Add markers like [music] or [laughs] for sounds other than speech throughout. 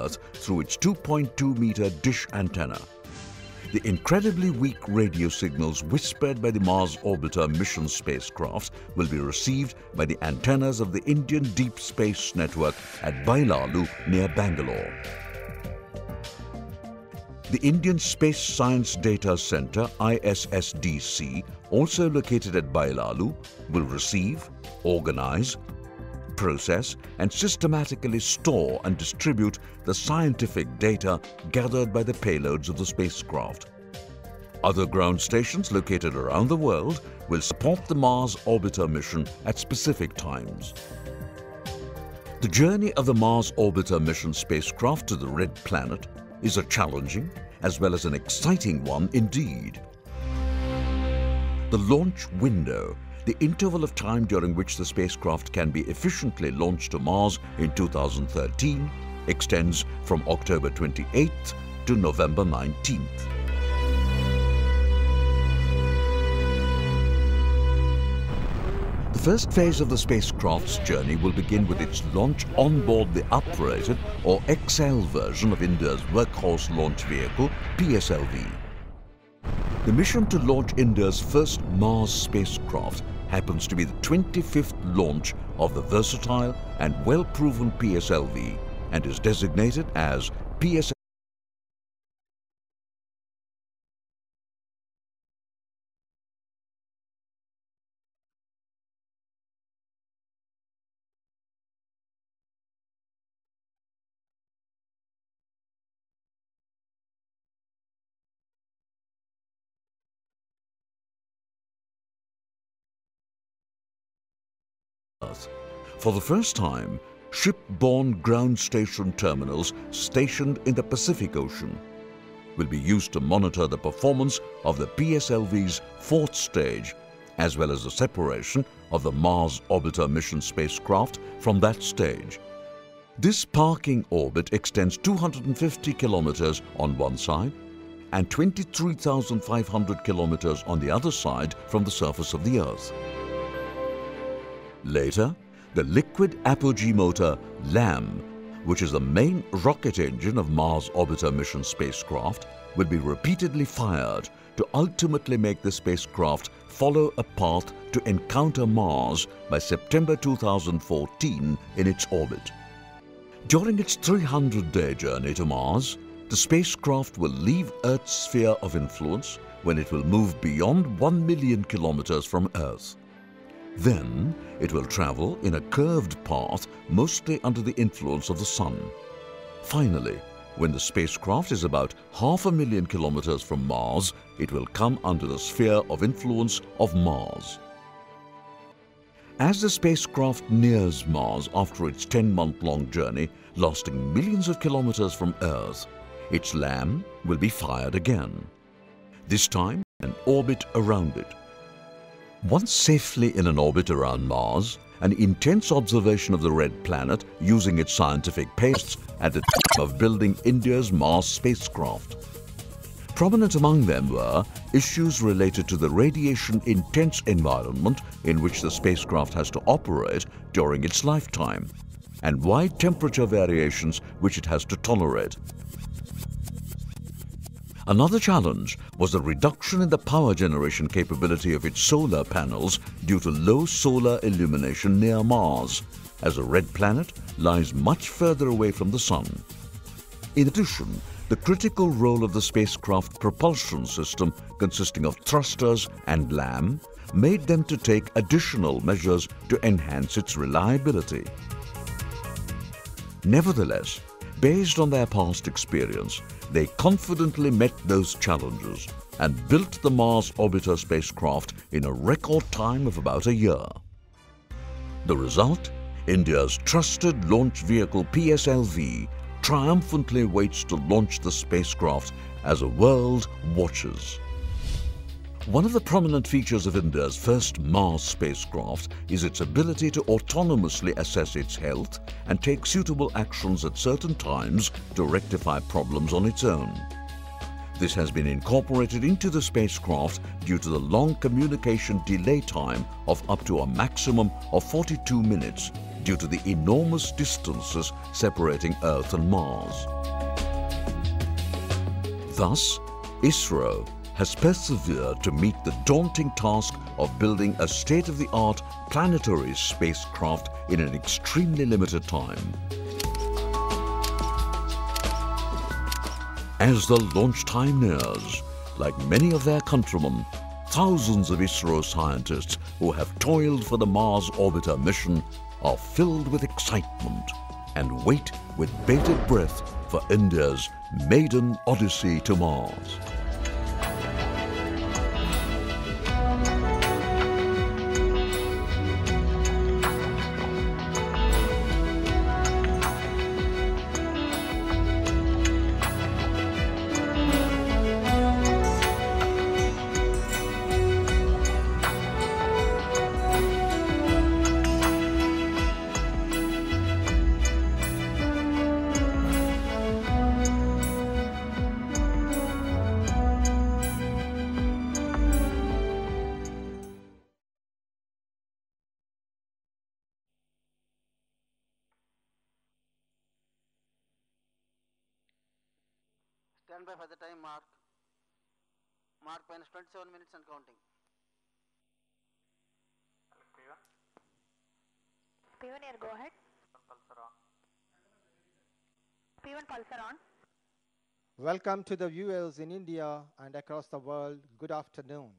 Through its 2.2 meter dish antenna. The incredibly weak radio signals whispered by the Mars Orbiter mission spacecraft will be received by the antennas of the Indian Deep Space Network at Byalalu near Bangalore. The Indian Space Science Data Center, ISSDC, also located at Byalalu, will receive, organize, process and systematically store and distribute the scientific data gathered by the payloads of the spacecraft. Other ground stations located around the world will support the Mars Orbiter mission at specific times. The journey of the Mars Orbiter mission spacecraft to the Red Planet is a challenging as well as an exciting one indeed. The launch window the interval of time during which the spacecraft can be efficiently launched to Mars in 2013 extends from October 28th to November 19th. The first phase of the spacecraft's journey will begin with its launch on board the uprated or XL version of India's workhorse launch vehicle, PSLV. The mission to launch India's first Mars spacecraft happens to be the 25th launch of the versatile and well-proven PSLV and is designated as PSLV For the first time, ship-borne ground station terminals stationed in the Pacific Ocean will be used to monitor the performance of the PSLV's fourth stage as well as the separation of the Mars Orbiter mission spacecraft from that stage. This parking orbit extends 250 kilometers on one side and 23,500 kilometers on the other side from the surface of the Earth. Later, the liquid apogee motor LAM, which is the main rocket engine of Mars Orbiter mission spacecraft, will be repeatedly fired to ultimately make the spacecraft follow a path to encounter Mars by September 2014 in its orbit. During its 300-day journey to Mars, the spacecraft will leave Earth's sphere of influence when it will move beyond 1 million kilometers from Earth. Then it will travel in a curved path mostly under the influence of the Sun. Finally, when the spacecraft is about half a million kilometers from Mars, it will come under the sphere of influence of Mars. As the spacecraft nears Mars after its 10-month-long journey, lasting millions of kilometers from Earth, its LAM will be fired again. This time, an orbit around it. Once safely in an orbit around Mars, an intense observation of the red planet using its scientific pastes at the time of building India's Mars spacecraft. Prominent among them were issues related to the radiation-intense environment in which the spacecraft has to operate during its lifetime and wide temperature variations which it has to tolerate, Another challenge was the reduction in the power generation capability of its solar panels due to low solar illumination near Mars, as a red planet lies much further away from the Sun. In addition, the critical role of the spacecraft propulsion system consisting of thrusters and LAM made them to take additional measures to enhance its reliability. Nevertheless, based on their past experience, they confidently met those challenges and built the Mars Orbiter spacecraft in a record time of about a year. The result? India's trusted launch vehicle PSLV triumphantly waits to launch the spacecraft as a world watches. One of the prominent features of India's first Mars spacecraft is its ability to autonomously assess its health and take suitable actions at certain times to rectify problems on its own. This has been incorporated into the spacecraft due to the long communication delay time of up to a maximum of 42 minutes due to the enormous distances separating Earth and Mars. Thus, ISRO has persevered to meet the daunting task of building a state-of-the-art planetary spacecraft in an extremely limited time. As the launch time nears, like many of their countrymen, thousands of ISRO scientists who have toiled for the Mars Orbiter mission are filled with excitement and wait with bated breath for India's maiden odyssey to Mars. Stand by for the time mark. Mark minus 27 minutes and counting. P1 here, go ahead. P1 pulsar on. Welcome to the viewers in India and across the world. Good afternoon.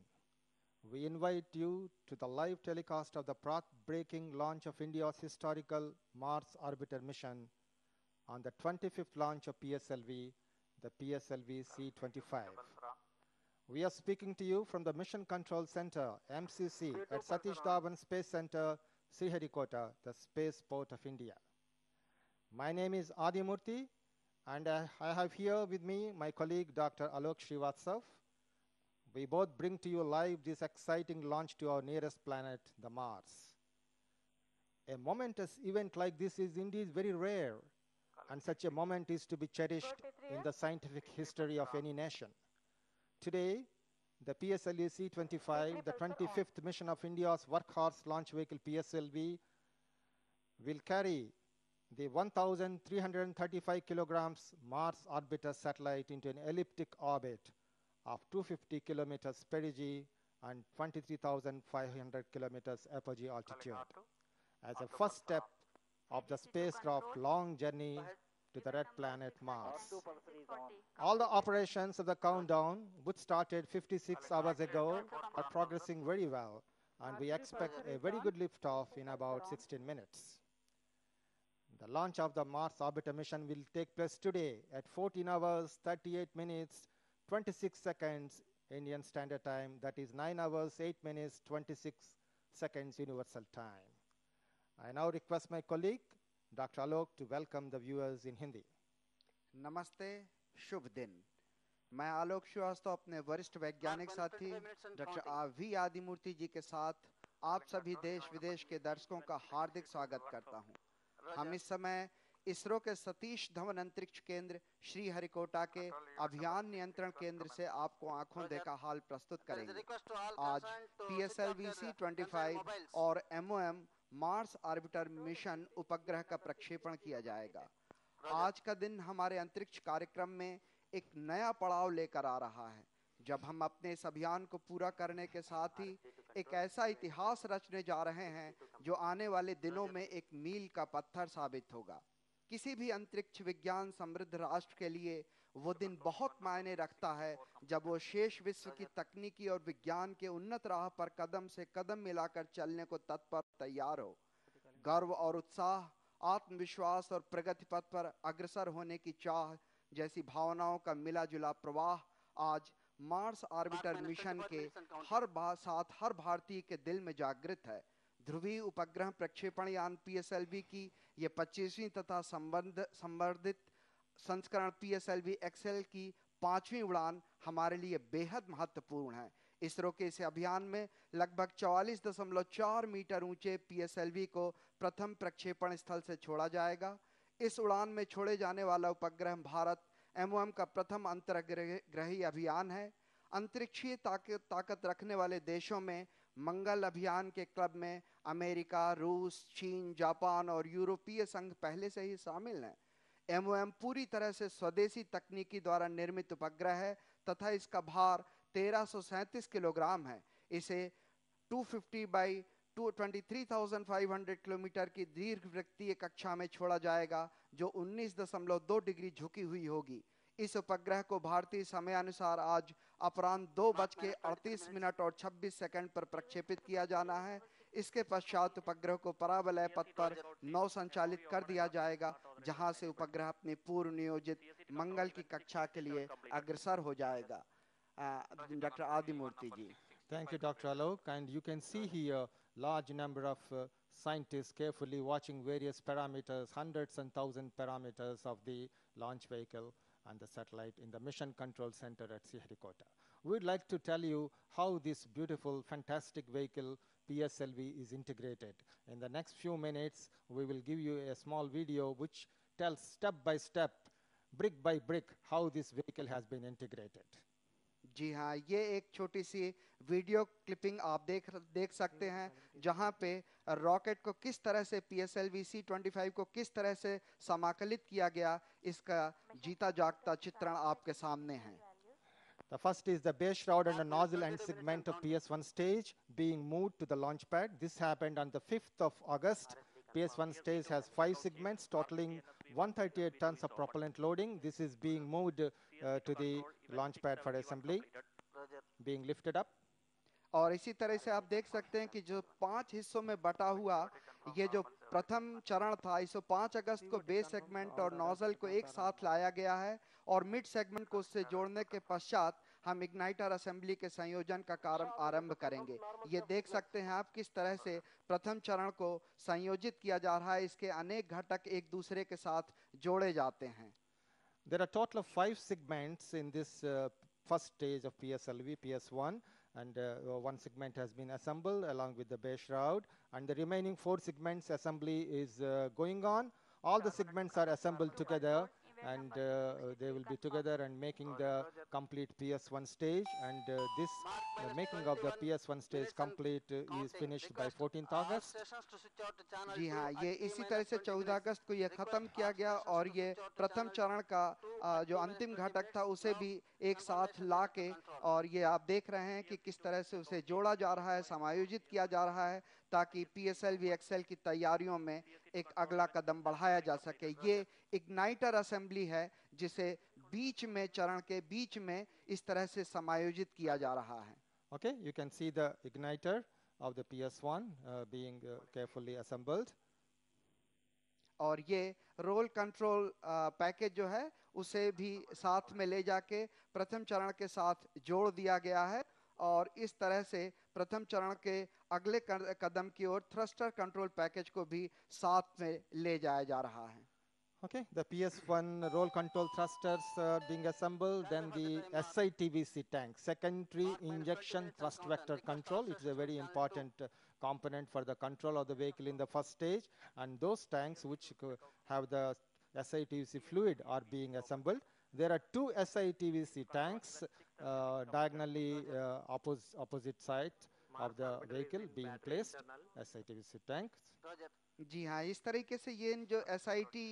We invite you to the live telecast of the path-breaking launch of India's historical Mars orbiter mission on the 25th launch of PSLV, the PSLV C-25. We are speaking to you from the Mission Control Center, MCC, at Satish Dhawan Space Center, Sriharikota, the spaceport of India. My name is Adi Murthy, and I, have here with me my colleague Dr. Alok Srivastava. We both bring to you live this exciting launch to our nearest planet, the Mars. A momentous event like this is indeed very rare, and such a moment is to be cherished in the scientific history of any nation. Today, the PSLV C-25, the 25th mission of India's workhorse launch vehicle PSLV, will carry the 1,335 kilograms Mars orbiter satellite into an elliptic orbit of 250 kilometers perigee and 23,500 kilometers apogee altitude. As a first step of the spacecraft long journey to the red planet Mars. All the operations of the countdown, which started 56 hours ago, are progressing very well, and we expect a very good liftoff in about 16 minutes. The launch of the Mars orbiter mission will take place today at 14 hours, 38 minutes, 26 seconds Indian Standard Time, that is 9 hours, 8 minutes, 26 seconds Universal Time. I now request my colleague, Dr. Alok, to welcome the viewers in Hindi. नमस्ते शुभ दिन। मैं आलोक श्रीवास्तव अपने वरिष्ठ वैज्ञानिक साथी doctor uh we Adimurthy ji के साथ आप सभी देश विदेश के दर्शकों का हार्दिक स्वागत करता हूँ। हम इस समय इसरो के सतीश धवन अंतरिक्ष केंद्र श्री हरिकोटा के अभियान नियंत्रण केंद्र से आपको आँखों देखा हाल प्रस्तुत करेंगे। आज P S L V C twenty five और एमओएम मार्स ऑर्बिटर मिशन उपग्रह का प्रक्षेपण किया जाएगा। आज का दिन हमारे अंतरिक्ष कार्यक्रम में एक नया पड़ाव लेकर आ रहा है। जब हम अपने इस अभियान को पूरा करने के साथ ही एक ऐसा इतिहास रचने जा रहे हैं, जो आने वाले दिनों में एक मील का पत्थर साबित होगा। किसी भी अंतरिक्ष विज्ञान समृद्ध राष्ट्र के लिए वो दिन बहुत मायने रखता है जब वो शेष विश्व की तकनीकी और विज्ञान के उन्नत राह पर कदम से कदम मिलाकर चलने को तत्पर तैयार हो। गर्व और उत्साह आत्मविश्वास और प्रगति पथ पर अग्रसर होने की चाह जैसी भावनाओं का मिला जुला प्रवाह आज मार्स ऑर्बिटर मिशन के हर साथ हर भारतीय के दिल में जागृत है। ध्रुवीय उपग्रह प्रक्षेपण यान पीएसएलवी की ये 25वीं तथा संबंध संवर्धित संस्करण P S L V XL की पांचवी उड़ान हमारे लिए बेहद महत्वपूर्ण है। इसरो के इस अभियान में लगभग 44.4 मीटर ऊँचे पीएसएलवी को प्रथम प्रक्षेपण स्थल से छोड़ा जाएगा। इस उड़ान में छोड़े जाने वाला उपग्रह भारत एमओएम का प्रथम अंतर्ग्रही अभियान है। अंतरिक्षीय ताकत ताकत रखने वाले देशों में मंगल अभियान के क्लब में अमेरिका, रूस, चीन, जापान और यूरोपीय संघ पहले से ही शामिल हैं। एमओएम पूरी तरह से स्वदेशी तकनीकी द्वारा निर्मित उपग्रह है तथा इसका भार तेरह किलोग्राम है। इसे 250 बाई 23,500 किलोमीटर की दीर्घ वृत्तीय कक्षा में छोड़ा जाएगा जो 19.2 डिग्री झुकी हुई होगी। इस उपग्रह को भारतीय समय अनुसार आज अपराह्न दो बज के अड़तीस मिनट और 26 सेकंड पर प्रक्षेपित किया जाना है। इसके पश्चात उपग्रह को परावलय पथ पर नौ संचालित कर दिया जाएगा, जहाँ से उपग्रह अपने पूर्व नियोजित मंगल की कक्षा के लिए अग्रसर हो जाएगा। Doctor Adimurthi ji. Thank you doctor Alok and you can see he large number of scientist carefully watching various parameters hundreds and thousand parameters of the launch vehicle and the satellite in the mission control centre at see we would like to tell you how this beautiful fantastic vehicle PSLV is integrated. In the next few minutes, we will give you a small video which tells step by step, brick by brick, how this vehicle has been integrated. जी हाँ ये एक छोटी सी video clipping आप देख देख सकते हैं जहाँ पे रॉकेट को किस तरह से P S L V C twenty five को किस तरह से समाकलित किया गया इसका जीता जागता चित्रण आपके सामने है The first is the base shroud and the nozzle end segment of PS1 stage being moved to the launch pad. This happened on the 5th of August. PS1 stage has five segments totaling 138 tons of propellant loading. This is being moved uh, to the launch pad for assembly, being lifted up. और इसी तरह से आप देख सकते हैं कि जो पाँच हिस्सों में बटा हुआ ये जो प्रथम चरण था इसे 5 अगस्त को बेस सेगमेंट और नोजल को एक साथ लाया गया है और मिड सेगमेंट को उससे जोड़ने के पश्चात हम इग्नाइटर असेंबली के संयोजन का कार्य आरंभ करेंगे ये देख सकते हैं आप किस तरह से प्रथम चरण को संयोजित किया जा रहा है इसके अनेक घटक एक दूसरे के साथ जोड़े जाते हैं There are total of five segments in this uh, first stage of PSLV, PS1, and uh, one segment has been assembled along with the base shroud, and the remaining four segments assembly is uh, going on. All the segments are assembled together and uh, they will be together and making the complete PS1 stage and uh, this making of the PS1 stage complete uh, is finished by 14th August. जी हाँ ये इसी तरह से 14 अगस्त को ये खत्म किया गया और ये प्रथम चरण का जो अंतिम घटक था उसे भी एक साथ ला के और ये आप देख रहे हैं कि किस तरह से उसे जोड़ा जा रहा है समायोजित किया जा रहा है ताकि P S L V XL की तैयारियों में एक अगला कदम बढ़ाया जा सके। ये इग्नाइटर असेंबली है जिसे बीच में चरण के बीच में इस तरह से समायोजित किया जा रहा है। Okay, you can see the igniter of the PS1 uh, being uh, carefully assembled. और ये रोल कंट्रोल पैकेज जो है उसे भी साथ में ले जाके प्रथम चरण के साथ जोड़ दिया गया है। और इस तरह से प्रथम चरण के अगले कदम की ओर थ्रस्टर कंट्रोल पैकेज को भी साथ में ले जाया जा रहा है Okay, the PS1 roll control thrusters are being assembled, then the SITVC tank, secondary injection thrust vector control. It's a very important uh, component for the control of the vehicle in the first stage. And those tanks which have the SITVC fluid are being assembled. There are two SITVC tanks uh, diagonally uh, oppos opposite side of the vehicle being placed, SITVC tanks. जी हाँ इस तरीके से ये जो S I T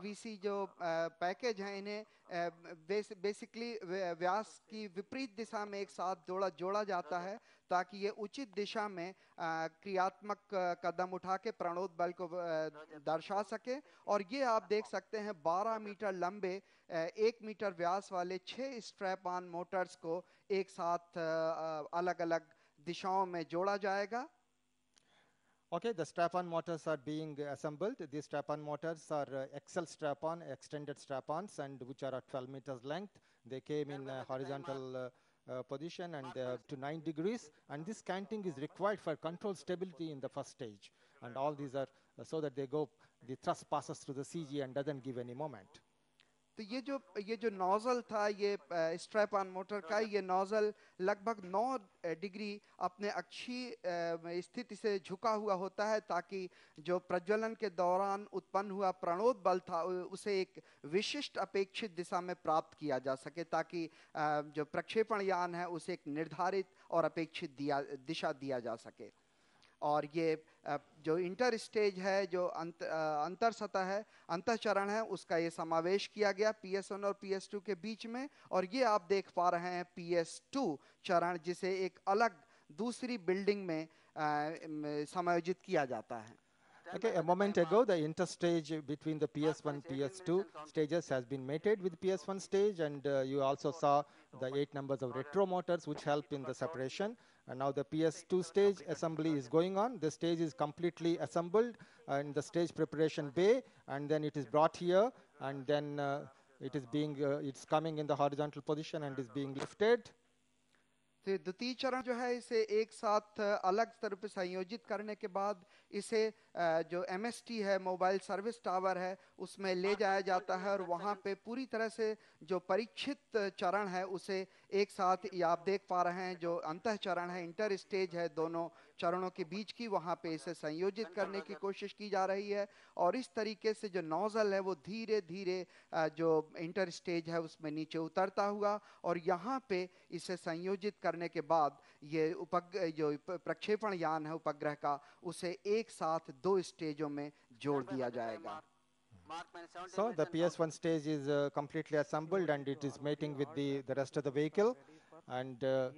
V C जो package हैं इन्हें base, basically व्यास की विपरीत दिशा में एक साथ जोड़ा जोड़ा जाता है ताकि ये उचित दिशा में क्रियात्मक कदम उठा के प्रणोद बल को दर्शा सके और ये आप देख सकते हैं 12 मीटर लंबे एक मीटर व्यास वाले छह स्ट्रैप ऑन मोटर्स को एक साथ अलग अलग दिशाओं में जोड़ा जाएगा Okay, the strap-on motors are being assembled. These strap-on motors are uh, Excel strap-on, extended strap-ons, and which are at 12 meters length. They came in uh, horizontal uh, position and uh, to 9 degrees. And this canting is required for control stability in the first stage. And all these are uh, so that they go, the thrust passes through the CG and doesn't give any moment. तो ये जो ये जो nozzle था, ये strap on motor का, ये nozzle लगभग 9 डिग्री अपने अच्छी स्थिति से झुका हुआ होता है ताकि जो प्रज्वलन के दौरान उत्पन्न हुआ प्रणोद बल था उसे एक विशिष्ट अपेक्षित दिशा में प्राप्त किया जा सके ताकि जो प्रक्षेपण यान है उसे एक निर्धारित और अपेक्षित दिया, दिशा दिया जा सके। और ये जो इंटर स्टेज है जो अंत, अंतर सतह है अंतः चरण है उसका ये समावेश किया गया पी एस वन और पी एस टू के बीच में और ये आप देख पा रहे हैं पी एस टू चरण जिसे एक अलग दूसरी बिल्डिंग में समायोजित किया जाता है Okay, a moment ago, the interstage between the PS1 PS2 stages has been mated with PS1 stage, and uh, you also saw the eight numbers of retro motors which help in the separation. And now the PS2 stage assembly is going on. The stage is completely assembled uh, in the stage preparation bay, and then it is brought here, and then uh, it is being uh, it's coming in the horizontal position and is being lifted. तो द्वितीय चरण जो है इसे एक साथ अलग स्तर पर संयोजित करने के बाद इसे जो एमएसटी है मोबाइल सर्विस टावर है उसमें ले जाया जाता है और वहाँ पे पूरी तरह से जो परीक्षित चरण है उसे एक साथ ये आप देख पा रहे हैं जो अंत चरण है इंटर स्टेज है दोनों चरणों के बीच की, वहाँ पे इसे संयोजित करने की कोशिश की जा रही है और इस तरीके से जो नोजल है वो धीरे धीरे जो इंटर स्टेज है उसमें नीचे उतरता हुआ और यहाँ पे इसे संयोजित करने के बाद ये उपग, जो प्रक्षेपण यान है, उपग्रह का, उसे एक साथ दो स्टेजों में जोड़ दिया जाएगा। Mark minus 17 So the PS1 stage is uh, completely assembled and it is mating with the, the rest of the vehicle. And uh,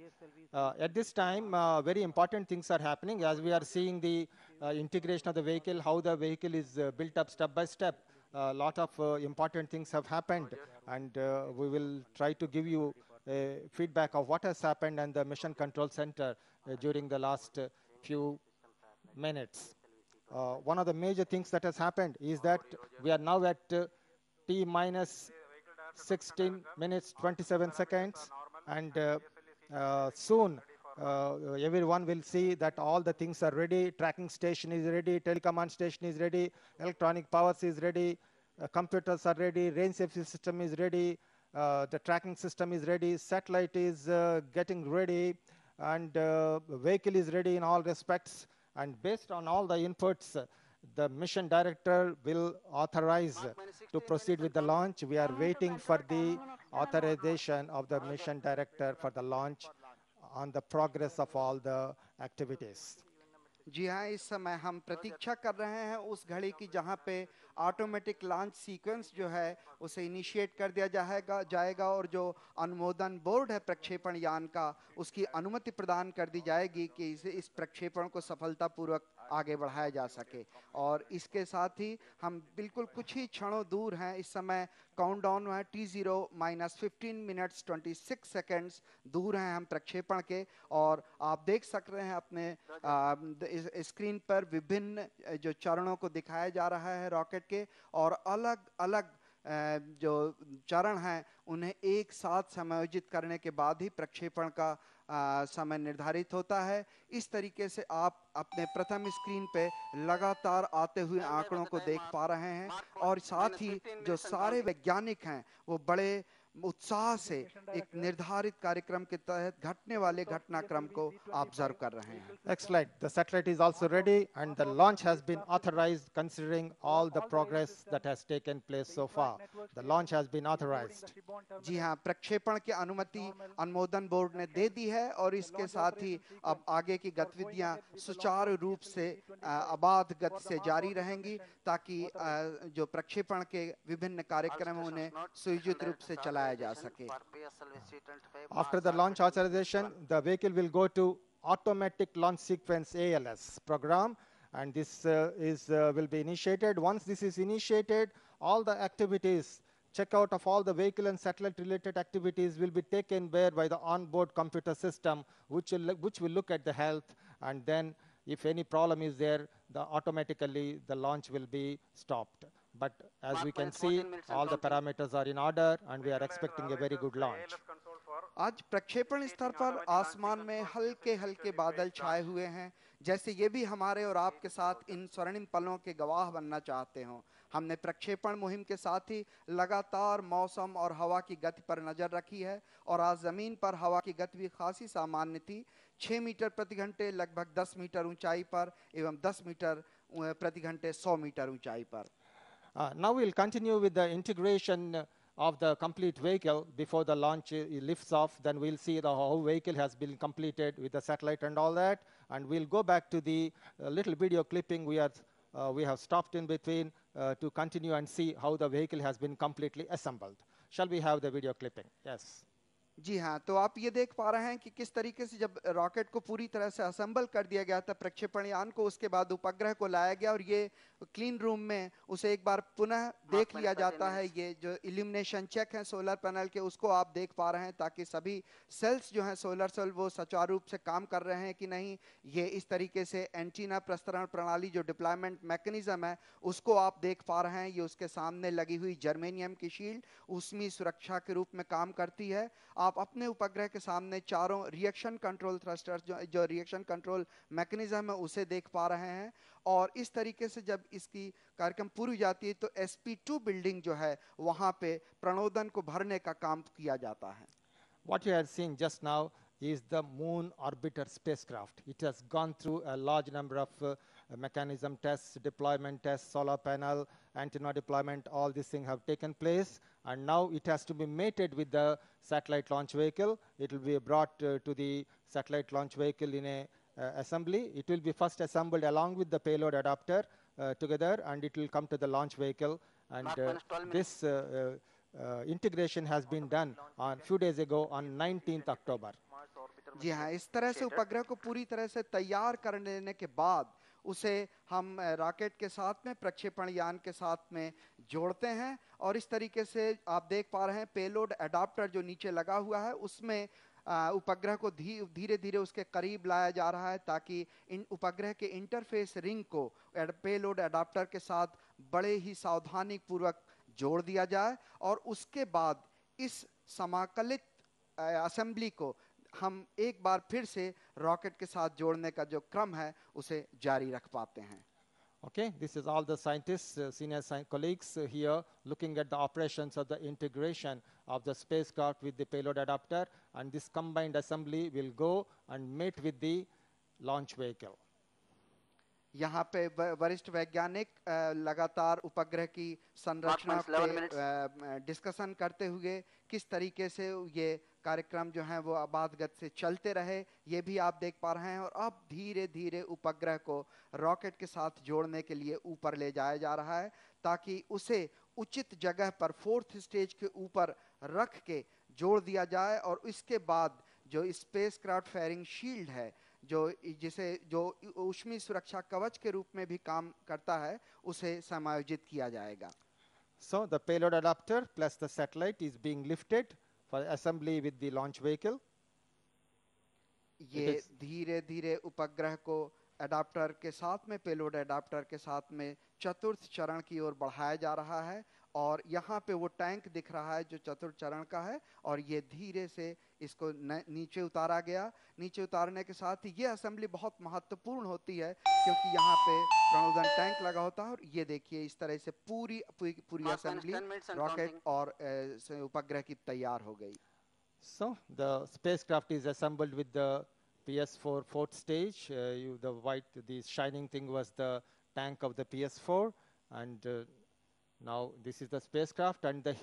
uh, at this time, uh, very important things are happening as we are seeing the uh, integration of the vehicle, how the vehicle is uh, built up step by step. A lot of uh, important things have happened, and uh, we will try to give you feedback of what has happened and the mission control center uh, during the last uh, few minutes. Uh, one of the major things that has happened is that we are now at uh, T minus 16 minutes 27 seconds. And uh, uh, soon uh, everyone will see that all the things are ready. Tracking station is ready. Telecommand station is ready. Electronic powers is ready. Uh, computers are ready. Range safety system is ready. The tracking system is ready. Satellite is getting ready. And vehicle is ready in all respects and based on all the inputs uh, the mission director will authorize uh, to proceed with the launch. We are waiting for the authorization of the mission director for the launch on the progress of all the activities जी हाँ इस समय हम प्रतीक्षा कर रहे हैं उस घड़ी की जहाँ पे ऑटोमेटिक लॉन्च सीक्वेंस जो है, उसे इनिशिएट कर दिया जाएगा जाएगा और जो अनुमोदन बोर्ड है प्रक्षेपण यान का, उसकी अनुमति प्रदान कर दी जाएगी कि इसे, इस प्रक्षेपण को सफलतापूर्वक आगे बढ़ाया जा सके। और इसके साथ ही हम बिल्कुल कुछ ही क्षणों दूर हैं। इस समय काउंट काउंटडाउन है T zero minus fifteen minutes twenty six seconds दूर हैं हम प्रक्षेपण के। और आप देख सक रहे हैं अपने आ, इस स्क्रीन पर विभिन्न जो चरणों को दिखाया जा रहा है रॉकेट के। और अलग अलग जो चरण हैं उन्हें एक साथ समायोजित करने के बाद ही प्रक्षेपण का समय निर्धारित होता है। इस तरीके से आप अपने प्रथम स्क्रीन पे लगातार आते हुए आंकड़ों को देख पा रहे हैं और साथ ही जो सारे वैज्ञानिक हैं वो बड़े उत्साह से एक निर्धारित कार्यक्रम के तहत घटने वाले घटनाक्रम को ऑब्ज़र्व कर रहे हैं Next slide. The satellite is also ready and the launch has been authorized considering all the progress that has taken place so far. The launch has been authorized. जी हाँ प्रक्षेपण की अनुमति अनुमोदन बोर्ड ने दे दी है और इसके साथ ही अब आगे की गतिविधियाँ सुचारू रूप से अबाध गति से जारी रहेंगी ताकि जो प्रक्षेपण के विभिन्न कार्यक्रम उन्हें सुयोजित रूप से चलाया जा सके for PSLV C25 After the launch authorization, the vehicle will go to automatic launch sequence ALS program and this uh, is uh, will be initiated. Once this is initiated, all the activities checkout of all the vehicle and satellite related activities will be taken care by the onboard computer system which will, look- which will look at the health and then if any problem is there the automatically the launch will be stopped But as we can see all the parameters are in order and we are expecting a very good launch. आज प्रक्षेपण स्तर पर आसमान में हल्के हल्के बादल छाए हुए हैं। जैसे ये भी हमारे और आपके साथ इन स्वर्णिम पलों के गवाह बनना चाहते हों। हमने प्रक्षेपण मुहिम के साथ ही लगातार मौसम और हवा की गति पर नज़र रखी है और आज ज़मीन पर हवा की गति भी खासी सामान्य थी। 6 मीटर प्रति घंटे लगभग 10 मीटर ऊंचाई पर एवं 10 मीटर प्रति घंटे 100 मीटर ऊंचाई पर। Uh, now we'll continue with the integration uh, of the complete vehicle before the launch uh, lifts off. Then we'll see the whole vehicle has been completed with the satellite and all that. And we'll go back to the uh, little video clipping we, are, uh, we have stopped in between uh, to continue and see how the vehicle has been completely assembled. Shall we have the video clipping? Yes. जी हाँ तो आप ये देख पा रहे हैं कि किस तरीके से जब रॉकेट को पूरी तरह से असेंबल कर दिया गया था प्रक्षेपण यान को उसके बाद उपग्रह को लाया गया और ये क्लीन रूम में उसे एक बार पुनः देख लिया जाता है। ये जो इल्यूमिनेशन चेक है सोलर पैनल के उसको आप देख पा रहे हैं ताकि सभी सेल्स जो हैं सोलर सेल वो सुचारू रूप से काम कर रहे हैं कि नहीं। ये इस तरीके से एंटीना प्रस्तरण प्रणाली जो डिप्लॉयमेंट मैकेनिज्म है उसको आप देख पा रहे हैं। ये उसके सामने लगी हुई जर्मेनियम की शील्ड उसमें सुरक्षा के रूप में काम करती है। आप अपने उपग्रह के सामने चारों रिएक्शन कंट्रोल थ्रस्टर्स जो जो रिएक्शन कंट्रोल मैकेनिज्म है उसे देख पा रहे हैं। और इस तरीके से जब इसकी कार्यक्रम पूरी जाती है तो SP2 बिल्डिंग जो है वहाँ पे प्रणोदन को भरने का काम किया जाता है have seen just now is the moon orbiter spacecraft. It has gone through a large number of uh, mechanism tests, deployment tests, solar panel, antenna deployment, all these things have taken place. And now it has to be mated with the satellite launch vehicle. It will be brought uh, to the satellite launch vehicle in a uh, assembly. It will be first assembled along with the payload adapter uh, together, and it will come to the launch vehicle. And uh, minus 12 minutes. this uh, uh, uh, integration has been done on few days ago on 19th October. जी हाँ इस तरह से उपग्रह को पूरी तरह से तैयार कर लेने के बाद उसे हम रॉकेट के साथ में प्रक्षेपण यान के साथ में जोड़ते हैं और इस तरीके से आप देख पा रहे हैं पेलोड अडाप्टर जो नीचे लगा हुआ है उसमें अ, उपग्रह को धी, धीरे धीरे उसके करीब लाया जा रहा है ताकि इन उपग्रह के इंटरफेस रिंग को पेलोड अडाप्टर के साथ बड़े ही सावधानी पूर्वक जोड़ दिया जाए और उसके बाद इस समाकलित असेंबली को हम एक बार फिर से रॉकेट के साथ जोड़ने का जो क्रम है, उसे जारी रख पाते हैं। Okay, this is all the scientists, uh, senior sci- colleagues uh, here looking at the operations of the integration of the spacecraft with the payload adapter and this combined assembly will go and mate with the launch vehicle. यहाँ पे व- वरिष्ठ वैज्ञानिक अ, लगातार उपग्रह की संरचना Mark minus 11 minutes. पे डिस्कशन करते हुए किस तरीके से ये कार्यक्रम जो है वो आबाद गति से चलते रहे, ये भी आप देख पा रहे हैं और अब धीरे धीरे उपग्रह को रॉकेट के साथ जोड़ने के लिए ऊपर ले जाया जा रहा है ताकि उसे उचित जगह पर फोर्थ स्टेज के ऊपर रख के जोड़ दिया जाए और इसके बाद जो स्पेस क्राफ्ट फेयरिंग शील्ड है, जो जिसे, जो ऊष्मी सुरक्षा कवच के रूप में भी काम करता है, उसे समायोजित किया जाएगा। So, the payload adapter plus the satellite is being lifted. For assembly with the launch vehicle. ये is- धीरे धीरे उपग्रह को अडाप्टर के साथ में पेलोड अडाप्टर के साथ में चतुर्थ चरण की ओर बढ़ाया जा रहा है और यहाँ पे वो टैंक दिख रहा है जो चतुर्थ चरण का है और ये धीरे से इसको नीचे उतारा गया नीचे उतारने के साथ ही ये असेंबली बहुत महत्वपूर्ण होती है क्योंकि यहाँ पे प्रणोदन टैंक लगा होता है और ये देखिए इस तरह से पूरी पूरी असेंबली रॉकेट और उपग्रह की तैयार हो गई। So the spacecraft is assembled with the P S four fourth stage you the white this shining thing was the tank of the P S four and now this is the spacecraft and the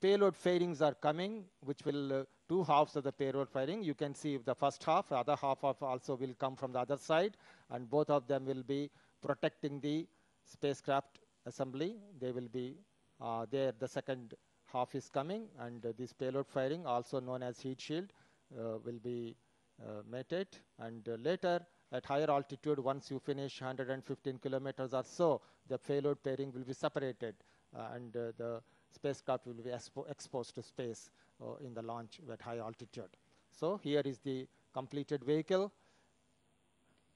payload fairings are coming, which will uh, two halves of the payload fairing. You can see the first half, the other half of also will come from the other side, and both of them will be protecting the spacecraft assembly. They will be uh, there. The second half is coming, and uh, this payload fairing, also known as heat shield, uh, will be uh, mated. And uh, later, at higher altitude, once you finish 115 kilometers or so, the payload fairing will be separated, and the spacecraft will be expo- exposed to space uh, in the launch at high altitude. So here is the completed vehicle.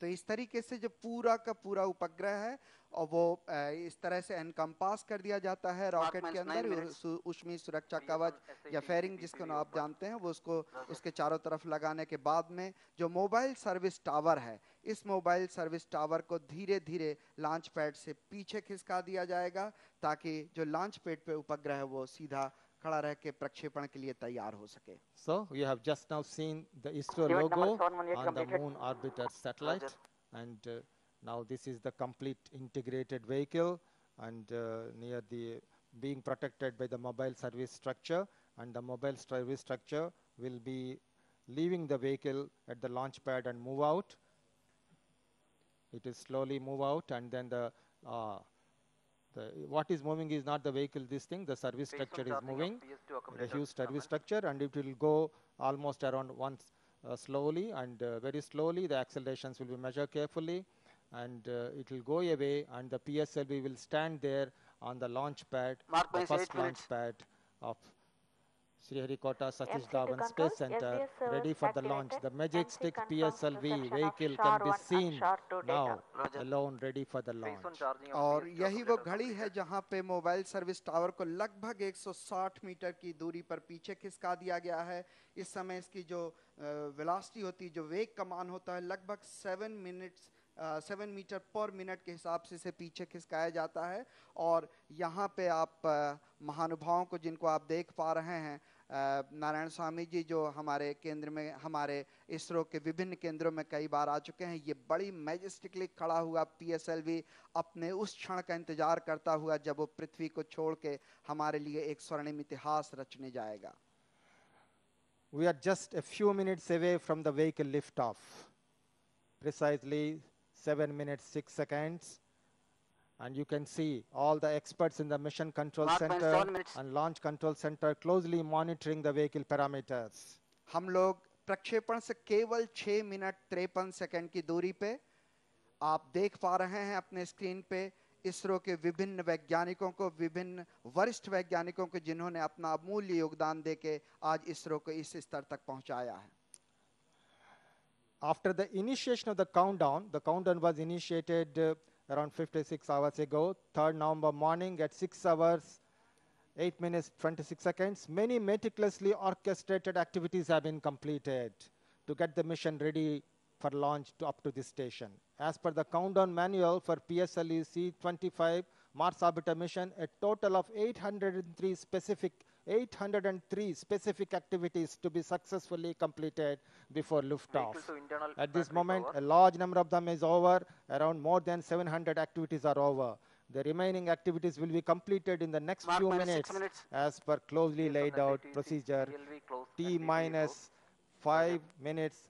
तो इस तरीके से जो पूरा का पूरा उपग्रह है और वो इस तरह से एनकम्पास कर दिया जाता है रॉकेट के अंदर ऊष्मी सुरक्षा कवच या फेरिंग जिसको ना आप जानते हैं वो उसको उसके चारों तरफ़ लगाने के बाद में जो मोबाइल सर्विस टावर है इस मोबाइल सर्विस टावर को धीरे धीरे लॉन्च पैड से पीछे खिसका दिया जाएगा ताकि जो लॉन्च पैड पे उपग्रह है वो सीधा खड़ा रह के प्रक्षेपण के लिए तैयार हो सके So you have just now seen the ISRO Event number logo 718 on the completed. moon orbiter satellite, and uh, now this is the complete integrated vehicle, and uh, near the being protected by the mobile service structure, and the mobile service structure will be leaving the vehicle at the launch pad and move out it will slowly move out and then the, uh, the what is moving is not the vehicle this thing the service Phase structure is moving. PS2 the huge service structure and it will go almost around once uh, slowly and uh, very slowly the accelerations will be measured carefully and uh, it will go away and the PSLV will stand there on the launch pad Mark the first launch pad of Sriharikota Satish Dhawan Space Center ready for the launch. The Magic Stick PSLV vehicle can be seen now alone ready for the launch. और यही वो घड़ी है जहाँ पे mobile service tower को लगभग 160 metre की दूरी पर पीछे खिसका दिया गया है. इस समय इसकी जो वेलोसिटी होती, जो वेग कमान होता है, लगभग seven minutes seven metre per minute के हिसाब से इसे पीछे खिसकाया जाता है और यहाँ पे आप महानुभावों को जिनको आप देख पा रहे हैं नारायण स्वामी जी जो हमारे केंद्र में, हमारे इसरो के विभिन्न केंद्रों में कई बार आ चुके हैं, ये बड़ी मैजेस्टिकली खड़ा हुआ पीएसएलवी अपने उस क्षण का इंतज़ार करता हुआ जब वो पृथ्वी को छोड़ के हमारे लिए एक स्वर्णिम इतिहास रचने जाएगा We are just a few minutes away from the vehicle liftoff. Precisely 7 minutes 6 seconds. And you can see all the experts in the Mission Control Mark Center and Launch Control Center closely monitoring the vehicle parameters. हम लोग प्रक्षेपण से केवल 6 minute तिरपन second की दूरी पे आप देख पा रहे हैं अपने स्क्रीन पे इसरो के विभिन्न वैज्ञानिकों को विभिन्न वरिष्ठ वैज्ञानिकों को जिन्होंने अपना अमूल्य योगदान देके आज इसरो को इस स्तर तक पहुँचाया है After the initiation of the countdown, the countdown was initiated uh, around 56 hours ago, 3rd November morning at 6 hours, 8 minutes 26 seconds. Many meticulously orchestrated activities have been completed to get the mission ready for launch to up to this station. As per the countdown manual for PSLV C-25 Mars orbiter mission, a total of 803 specific 803 specific activities to be successfully completed before liftoff. Vehicle to internal At this battery moment, power. a large number of them is over. Around more than 700 activities are over. The remaining activities will be completed in the next Mark few minus minutes, six minutes. as per closely Based on laid the out DTC procedure. PLV close T and PPV minus 5 minutes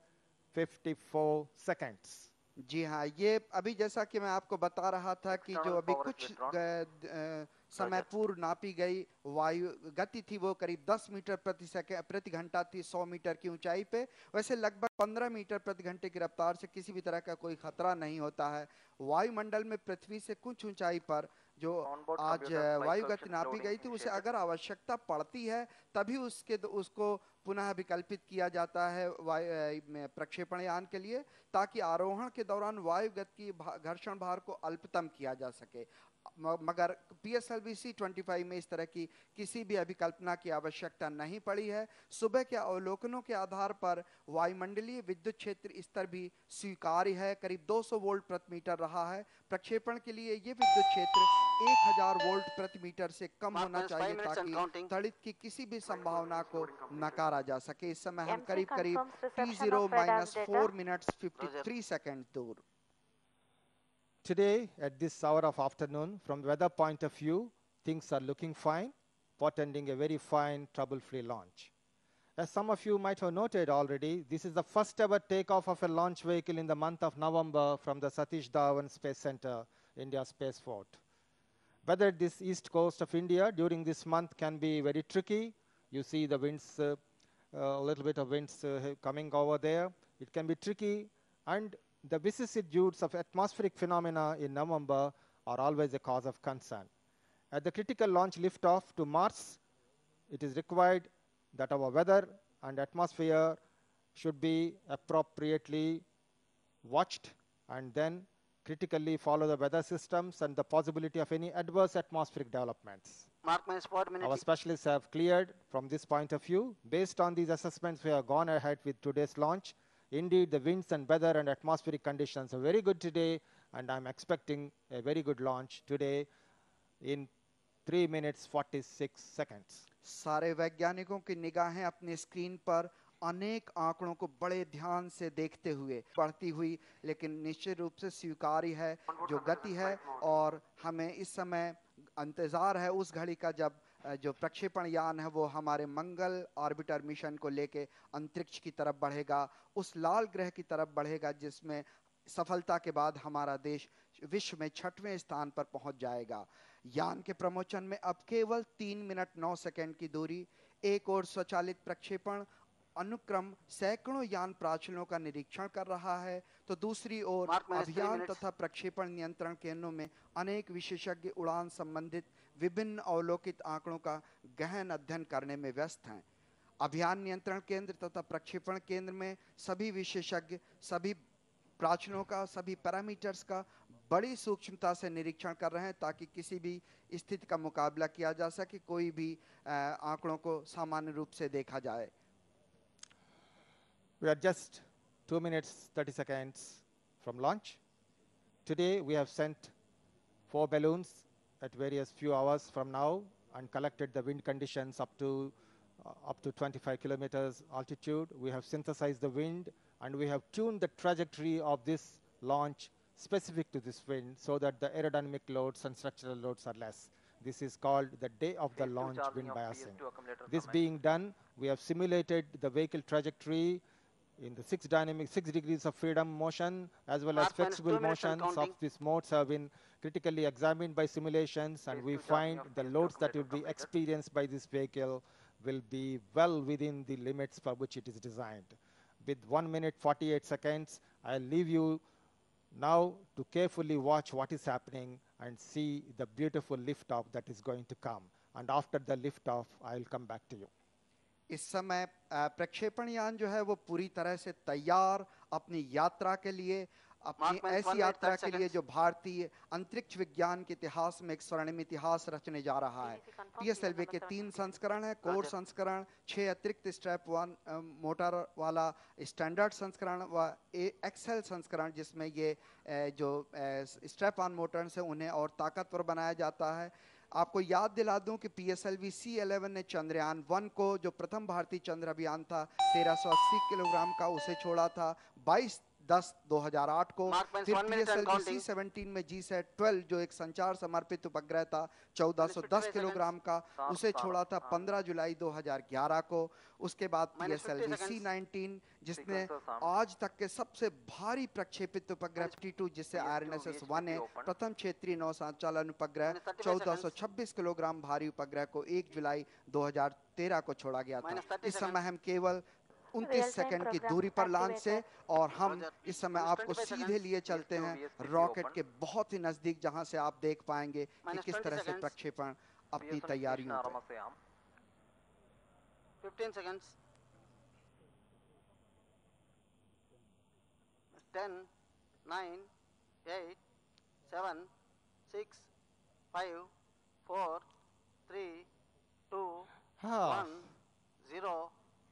54 seconds. जी हाँ ये अभी जैसा कि मैं आपको बता रहा था कि जो External अभी power is कुछ withdrawn. ग- अ, समय पूर्व नापी गई वायु गति थी वो करीब 10 मीटर प्रति सेकंड प्रति घंटा थी 100 मीटर की ऊंचाई पे। वैसे लगभग 15 मीटर प्रति घंटे की रफ्तार से किसी भी तरह का कोई खतरा नहीं होता है। वायुमंडल में पृथ्वी से कुछ ऊंचाई पर जो आज वायु गति नापी गई थी उसे अगर आवश्यकता पड़ती है तभी उसके उसको पुनः विकल्पित किया जाता है वायु प्रक्षेपण यान के लिए ताकि आरोहण के दौरान वायु गति की घर्षण भार को अल्पतम किया जा सके। मगर P S L V C twenty five में इस तरह की किसी भी अभिकल्पना की आवश्यकता नहीं पड़ी है। सुबह के अवलोकनों के आधार पर वायुमंडलीय विद्युत क्षेत्र स्तर भी स्वीकार्य है। करीब 200 वोल्ट प्रति मीटर रहा है। प्रक्षेपण के लिए ये विद्युत क्षेत्र 1000 वोल्ट प्रति मीटर से कम होना चाहिए ताकि. तड़ित की किसी भी संभावना को नकारा जा सके। इस समय हम करीब करीब T zero minus four minutes fifty three second दूर। Today, at this hour of afternoon, from weather point of view, things are looking fine, portending a very fine, trouble-free launch. As some of you might have noted already, this is the first ever takeoff of a launch vehicle in the month of November from the Satish Dhawan Space Center, India Space Fort. Weather at this east coast of India during this month can be very tricky. You see the winds, uh, a little bit of winds uh, coming over there. It can be tricky, and the vicissitudes of atmospheric phenomena in November are always a cause of concern. At the critical launch liftoff to Mars, it is required that our weather and atmosphere should be appropriately watched and then critically follow the weather systems and the possibility of any adverse atmospheric developments. Mark minus four Our specialists have cleared from this point of view. Based on these assessments, we have gone ahead with today's launch. Indeed, the winds and weather and atmospheric conditions are very good today, and I'm expecting a very good launch today in 3 minutes 46 seconds. सारे वैज्ञानिकों की निगाहें अपनी screen पर अनेक आंकड़ों को बड़े ध्यान से देखते हुए बढ़ती हुई लेकिन निश्चित रूप से स्वीकार्य है जो गति है और हमें इस समय इंतज़ार है उस घड़ी का जब अ, जो प्रक्षेपण यान है वो हमारे मंगल ऑर्बिटर मिशन को लेके अंतरिक्ष की तरफ़ बढ़ेगा उस लाल ग्रह की तरफ़ बढ़ेगा जिसमें सफलता के बाद हमारा देश विश्व में छठवें स्थान पर पहुँच जाएगा। यान के प्रमोचन में अब केवल तीन मिनट नौ सेकंड की दूरी एक और स्वचालित प्रक्षेपण अनुक्रम सैकड़ों यान प्राचलों का निरीक्षण कर रहा है तो दूसरी ओर अभियान तथा प्रक्षेपण नियंत्रण केंद्रों में अनेक विशेषज्ञ उड़ान संबंधित विभिन्न अवलोकित आंकड़ों का गहन अध्ययन करने में व्यस्त हैं अभियान नियंत्रण केंद्र तथा प्रक्षेपण केंद्र में सभी विशेषज्ञ, सभी प्राचलों का, सभी पैरामीटर्स का बड़ी सूक्ष्मता से निरीक्षण कर रहे हैं ताकि किसी भी स्थिति का मुकाबला किया जा सके, कोई भी आंकड़ों को सामान्य रूप से देखा जाए We are just 2 minutes 30 seconds from launch. Today we have sent four balloons at various few hours from now and collected the wind conditions up to uh, up to 25 kilometers altitude. We have synthesized the wind and we have tuned the trajectory of this launch specific to this wind so that the aerodynamic loads and structural loads are less. This is called the day of the launch wind biasing. This being done, we have simulated the vehicle trajectory in the six dynamic, six degrees of freedom motion as well as Mark minus two flexible motions of these modes have been critically examined by simulations and we find the loads that will be experienced by this vehicle will be well within the limits for which it is designed. With 1 minute 48 seconds, I'll leave you now to carefully watch what is happening and see the beautiful liftoff that is going to come. And after the liftoff, I'll come back to you. इस समय प्रक्षेपण यान जो है वो पूरी तरह से तैयार अपनी यात्रा के लिए अपनी ऐसी यात्रा के लिए जो भारतीय अंतरिक्ष विज्ञान के इतिहास में एक स्वर्णिम इतिहास रचने जा रहा है। पीएसएलवी के तीन संस्करण है कोर संस्करण छह अतिरिक्त स्ट्रैप वन मोटर वाला स्टैंडर्ड संस्करण व एक्सेल संस्करण जिसमें ये जो स्ट्रैप ऑन मोटर से उन्हें और ताकतवर बनाया जाता है। आपको याद दिला दूँ कि P S L V C eleven ने चंद्रयान वन को, जो प्रथम भारतीय चंद्र अभियान था 1380 किलोग्राम का, उसे छोड़ा था। 22 10 2008 को फिर पीएसएलवी सी में जी सेट ट्वेल्व जो एक संचार समर्पित उपग्रह था 1410 किलोग्राम का उसे छोड़ा था 15 जुलाई 2011 को। उसके बाद P S L PSLV C 19 जिसने आज तक के सबसे भारी प्रक्षेपित उपग्रह टी टू जिससे R N S S one है प्रथम क्षेत्रीय नौ संचालन उपग्रह 1426 किलोग्राम भारी उपग्रह को एक जुलाई 2013 को छोड़ा गया था। इस समय हम केवल उनतीस सेकंड की दूरी पर लांच से और हम इस समय आपको सीधे लिए चलते हैं रॉकेट के बहुत ही नज़दीक जहाँ से आप देख पाएँगे कि किस तरह से प्रक्षेपण अपनी तैयारियों fifteen seconds ten nine eight seven six five four three two one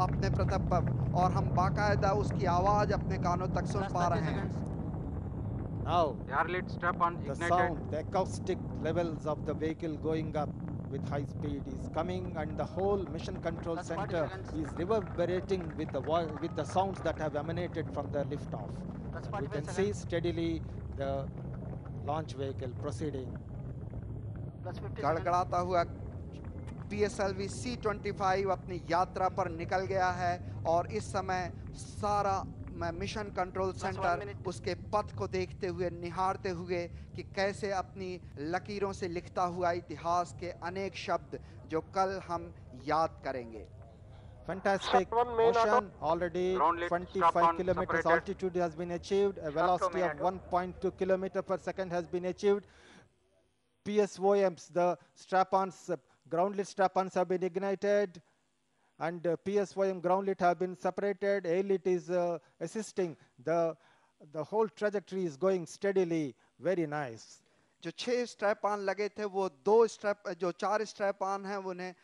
अपने प्रताप पर और हम बाकायदा उसकी आवाज़ अपने कानों तक सुन पा रहे हैं. Now, air lead strap on the ignited. sound, the acoustic levels of the vehicle going up with high speed is coming, and the whole mission control 40 center is reverberating with the vo- with the sounds that have emanated from the liftoff. Plus We can see steadily the launch vehicle proceeding. Plus 50 seconds. गड़गड़ाता हुआ P S L V C twenty five अपनी यात्रा पर निकल गया है और इस समय सारा मैं मिशन कंट्रोल सेंटर उसके पथ को देखते हुए निहारते हुए कि कैसे अपनी लकीरों से लिखता हुआ इतिहास के अनेक शब्द जो कल हम याद करेंगे Fantastic motion. Already 25 strap-on kilometers altitude has been achieved. A velocity of 1.2 kilometer per second has been achieved. PSOMs, the strap-ons, uh, ground lit strap-ons have been ignited. And uh, PSOM ground lit have been separated. A lit is uh, assisting. The, the whole trajectory is going steadily. Very nice. जो छह strap on लगे थे वो दो strap जो चार strap on है उन्हें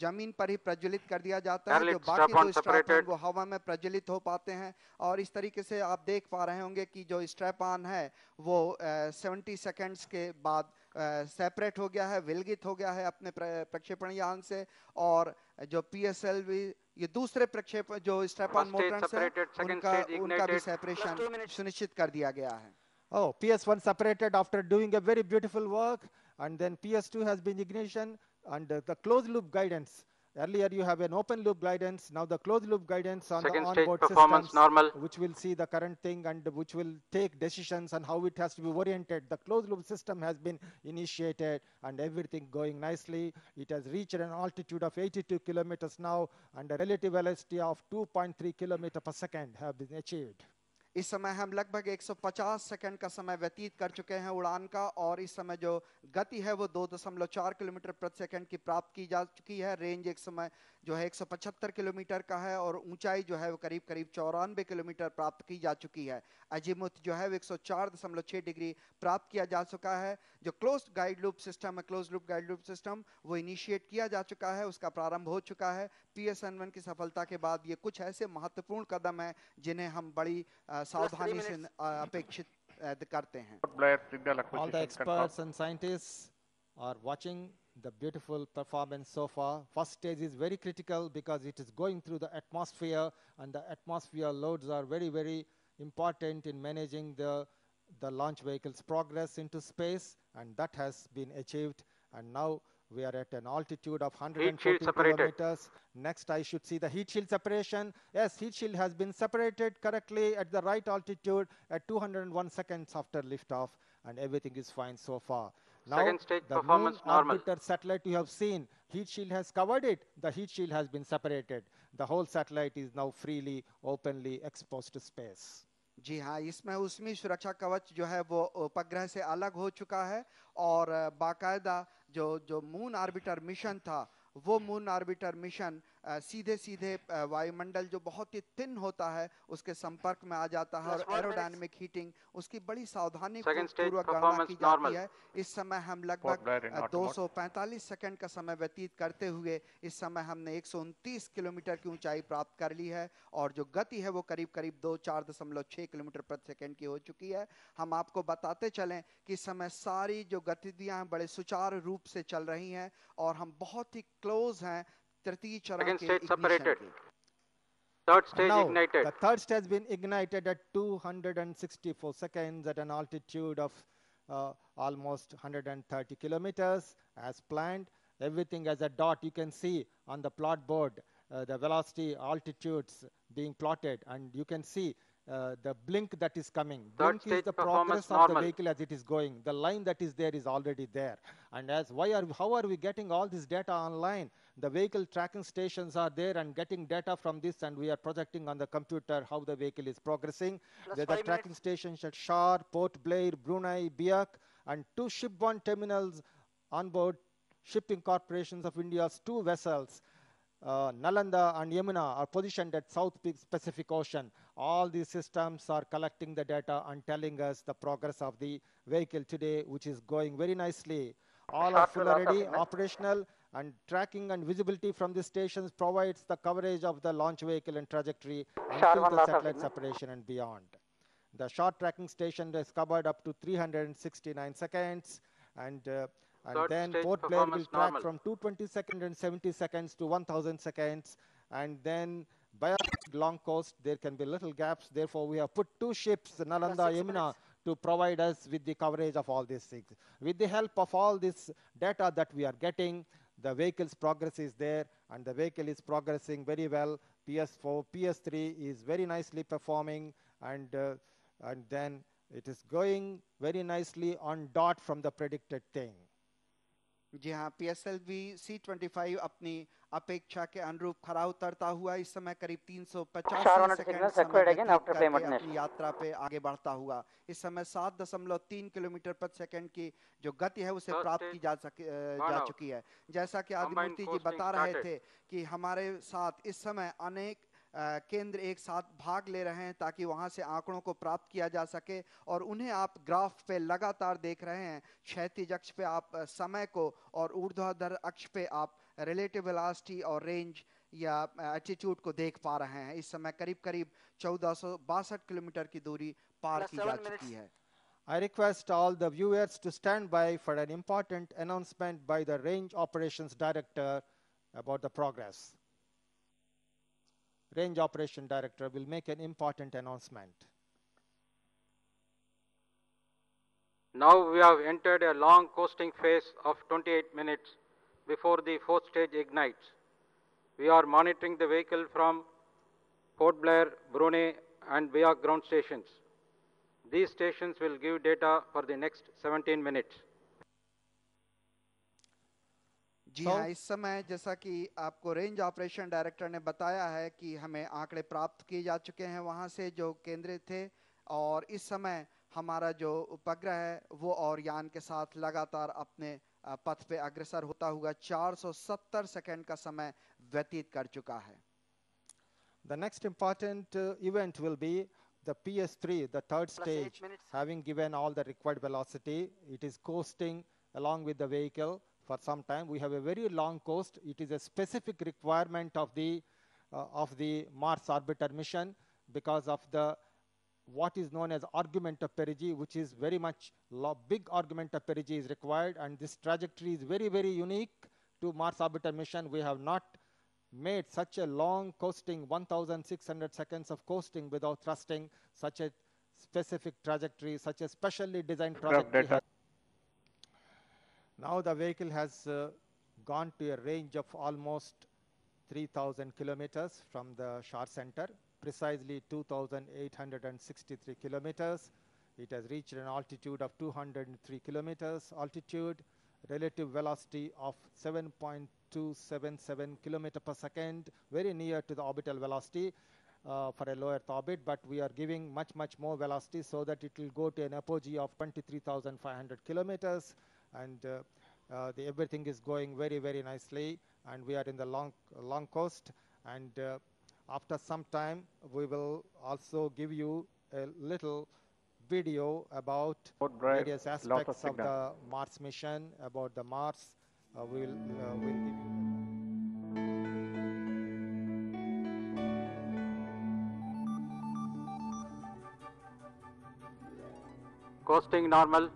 ज़मीन पर ही प्रज्वलित कर दिया जाता है जो बाकी दो स्ट्रैप ऑन वो हवा में प्रज्वलित हो पाते हैं और इस तरीके से आप देख पा रहे होंगे कि जो स्ट्रैप ऑन है वो सेवेंटी सेकेंड्स के बाद सेपरेट हो गया है विलगित हो गया है अपने प्रक्षेपण यान से और जो पीएसएलवी ये दूसरे प्रक्षेपण जो स्टेपन मोटर्स है उनका उनका भी सेपरेशन. सुनिश्चित कर दिया गया है Oh, PS1 separated after doing a very beautiful work, and then PS2 has been ignition, and uh, the closed loop guidance. Earlier you have an open loop guidance, now the closed loop guidance on Second the onboard performance systems, normal. which will see the current thing and which will take decisions on how it has to be oriented. The closed loop system has been initiated and everything going nicely. It has reached an altitude of 82 kilometers now, and a relative velocity of 2.3 kilometer per second have been achieved. इस समय हम लगभग 150 second का समय व्यतीत कर चुके हैं उड़ान का और इस समय जो गति है वो 2.4 किलोमीटर प्रति सेकंड की प्राप्त की जा चुकी है। रेंज एक समय जो है 175 किलोमीटर का है और ऊंचाई जो है वो करीब करीब चौरानवे किलोमीटर प्राप्त की जा चुकी है। अजीमुथ जो है वो 104.6 डिग्री प्राप्त किया जा चुका है। जो क्लोज गाइड लूप सिस्टम है close loop guide loop system वो इनिशिएट किया जा चुका है उसका प्रारंभ हो चुका है। पी एस की सफलता के बाद ये कुछ ऐसे महत्वपूर्ण कदम है जिन्हें हम बड़ी सावधानी से अपेक्षित करते हैं। All the experts and scientists are watching the beautiful performance so far. First stage is very critical because it is going through the atmosphere and the atmosphere loads are very, very important in managing the, the launch vehicle's progress into space and that has been achieved. And now we are at an altitude of 140 kilometers. Next, I should see the heat shield separation. Yes, heat shield has been separated correctly at the right altitude at 201 seconds after liftoff, and everything is fine so far. Now, Second stage the performance moon normal. orbiter satellite you have seen, heat shield has covered it. The heat shield has been separated. The whole satellite is now freely, openly exposed to space. जी हाँ इसमें उसमें सुरक्षा कवच जो है वो उपग्रह से अलग हो चुका है और बाकायदा जो जो मून आर्बिटर मिशन था वो मून आर्बिटर मिशन अ, सीधे सीधे वायुमंडल जो बहुत ही थिन होता है उसके संपर्क में आ जाता है और. एरोडायनेमिक हीटिंग उसकी बड़ी सावधानी पूर्वक गणना की जाती है इस समय हम लगभग in अ, automotive. 245 सेकंड का समय व्यतीत करते हुए इस समय हमने 129 किलोमीटर की ऊंचाई प्राप्त कर ली है और जो गति है वो करीब करीब दो चार दशमलव छः किलोमीटर प्रति सेकंड की हो चुकी है हम आपको बताते चलें कि इस समय सारी जो गतिविधियाँ बड़े सुचारू रूप से चल रही हैं और हम बहुत ही क्लोज हैं Again, Chara stage separated. Third stage now, ignited. The third stage has been ignited at 264 seconds at an altitude of uh, almost 130 kilometers as planned. Everything as a dot you can see on the plot board, uh, the velocity altitudes being plotted, and you can see uh, the blink that is coming. Third blink is the performance progress of the vehicle as it is going. The line that is there is already there. And as why are how are we getting all this data online? The vehicle tracking stations are there and getting data from this, and we are projecting on the computer how the vehicle is progressing. Plus There are tracking stations at Shar, Port Blair, Brunei, Biak, and two shipborne terminals on board shipping corporations of India's two vessels. Uh, Nalanda and Yamuna are positioned at South Pacific Ocean. All these systems are collecting the data and telling us the progress of the vehicle today, which is going very nicely. All are full already, operational, and tracking and visibility from the stations provides the coverage of the launch vehicle and trajectory until the satellite separation and beyond. The SHAR tracking station is covered up to 369 seconds, and uh, and Third then both Port Blair will track normal. from 220 seconds and 70 seconds to 1000 seconds, and then by long coast there can be little gaps. Therefore, we have put two ships, Nalanda, Yamuna, to provide us with the coverage of all these things. With the help of all this data that we are getting, the vehicle's progress is there, and the vehicle is progressing very well. PS4, PS3 is very nicely performing, and uh, and then it is going very nicely on dot from the predicted thing. जी हाँ P S L V C twenty five अपनी अपेक्षा के अनुरूप खरा उतरता हुआ इस समय करीब तीन सौ पचास यात्रा पे आगे बढ़ता हुआ। इस समय सात दशमलव तीन किलोमीटर प्रति सेकंड की जो गति है उसे प्राप्त की जा सके जा चुकी है। जैसा कि आदिमूर्ति जी बता रहे थे कि हमारे साथ इस समय अनेक केंद्र एक साथ भाग ले रहे हैं ताकि वहाँ से आंकड़ों को प्राप्त किया जा सके और उन्हें आप ग्राफ पे लगातार देख रहे हैं। क्षैतिज अक्ष पे आप समय को और ऊर्ध्वाधर अक्ष पे आप रिलेटिव वेलोसिटी और रेंज या एटीट्यूड को देख पा रहे हैं। इस समय करीब करीब चौदह किलोमीटर की दूरी पार की जा चुकी है। I request all the viewers to stand by for an important announcement by the Range Operations Director about the progress. Range Operation Director will make an important announcement. Now we have entered a long coasting phase of 28 minutes before the fourth stage ignites. We are monitoring the vehicle from Port Blair, Brunei and Biak ground stations. These stations will give data for the next 17 minutes. Ji so, हाँ इस समय जैसा कि आपको range operation director ने बताया है कि हमें आंकड़े प्राप्त किए जा चुके हैं वहाँ से जो केंद्रित थे और इस समय हमारा जो उपग्रह है वो और यान के साथ लगातार अपने पथ पे अग्रसर होता हुआ 470 सेकंड का समय व्यतीत कर चुका है। The next important uh, event will be the PS3, the third stage, having given all the required velocity. It is coasting along with the vehicle. For some time. We have a very long coast. It is a specific requirement of the, uh, of the Mars orbiter mission because of the what is known as argument of perigee, which is very much big argument of perigee is required, and this trajectory is very, very unique to Mars orbiter mission. We have not made such a long coasting, 1,600 seconds of coasting without thrusting, such a specific trajectory, such a specially designed trajectory. Now the vehicle has uh, gone to a range of almost 3,000 kilometers from the SHAR center, precisely 2,863 kilometers. It has reached an altitude of 203 kilometers altitude, relative velocity of 7.277 kilometer per second, very near to the orbital velocity uh, for a low Earth orbit, but we are giving much, much more velocity so that it will go to an apogee of 23,500 kilometers, and uh, uh, the, everything is going very, very nicely, and we are in the long, long coast, and uh, after some time, we will also give you a little video about various aspects of the Mars mission, about the Mars. Uh, we'll, uh, we'll give you. Coasting normal.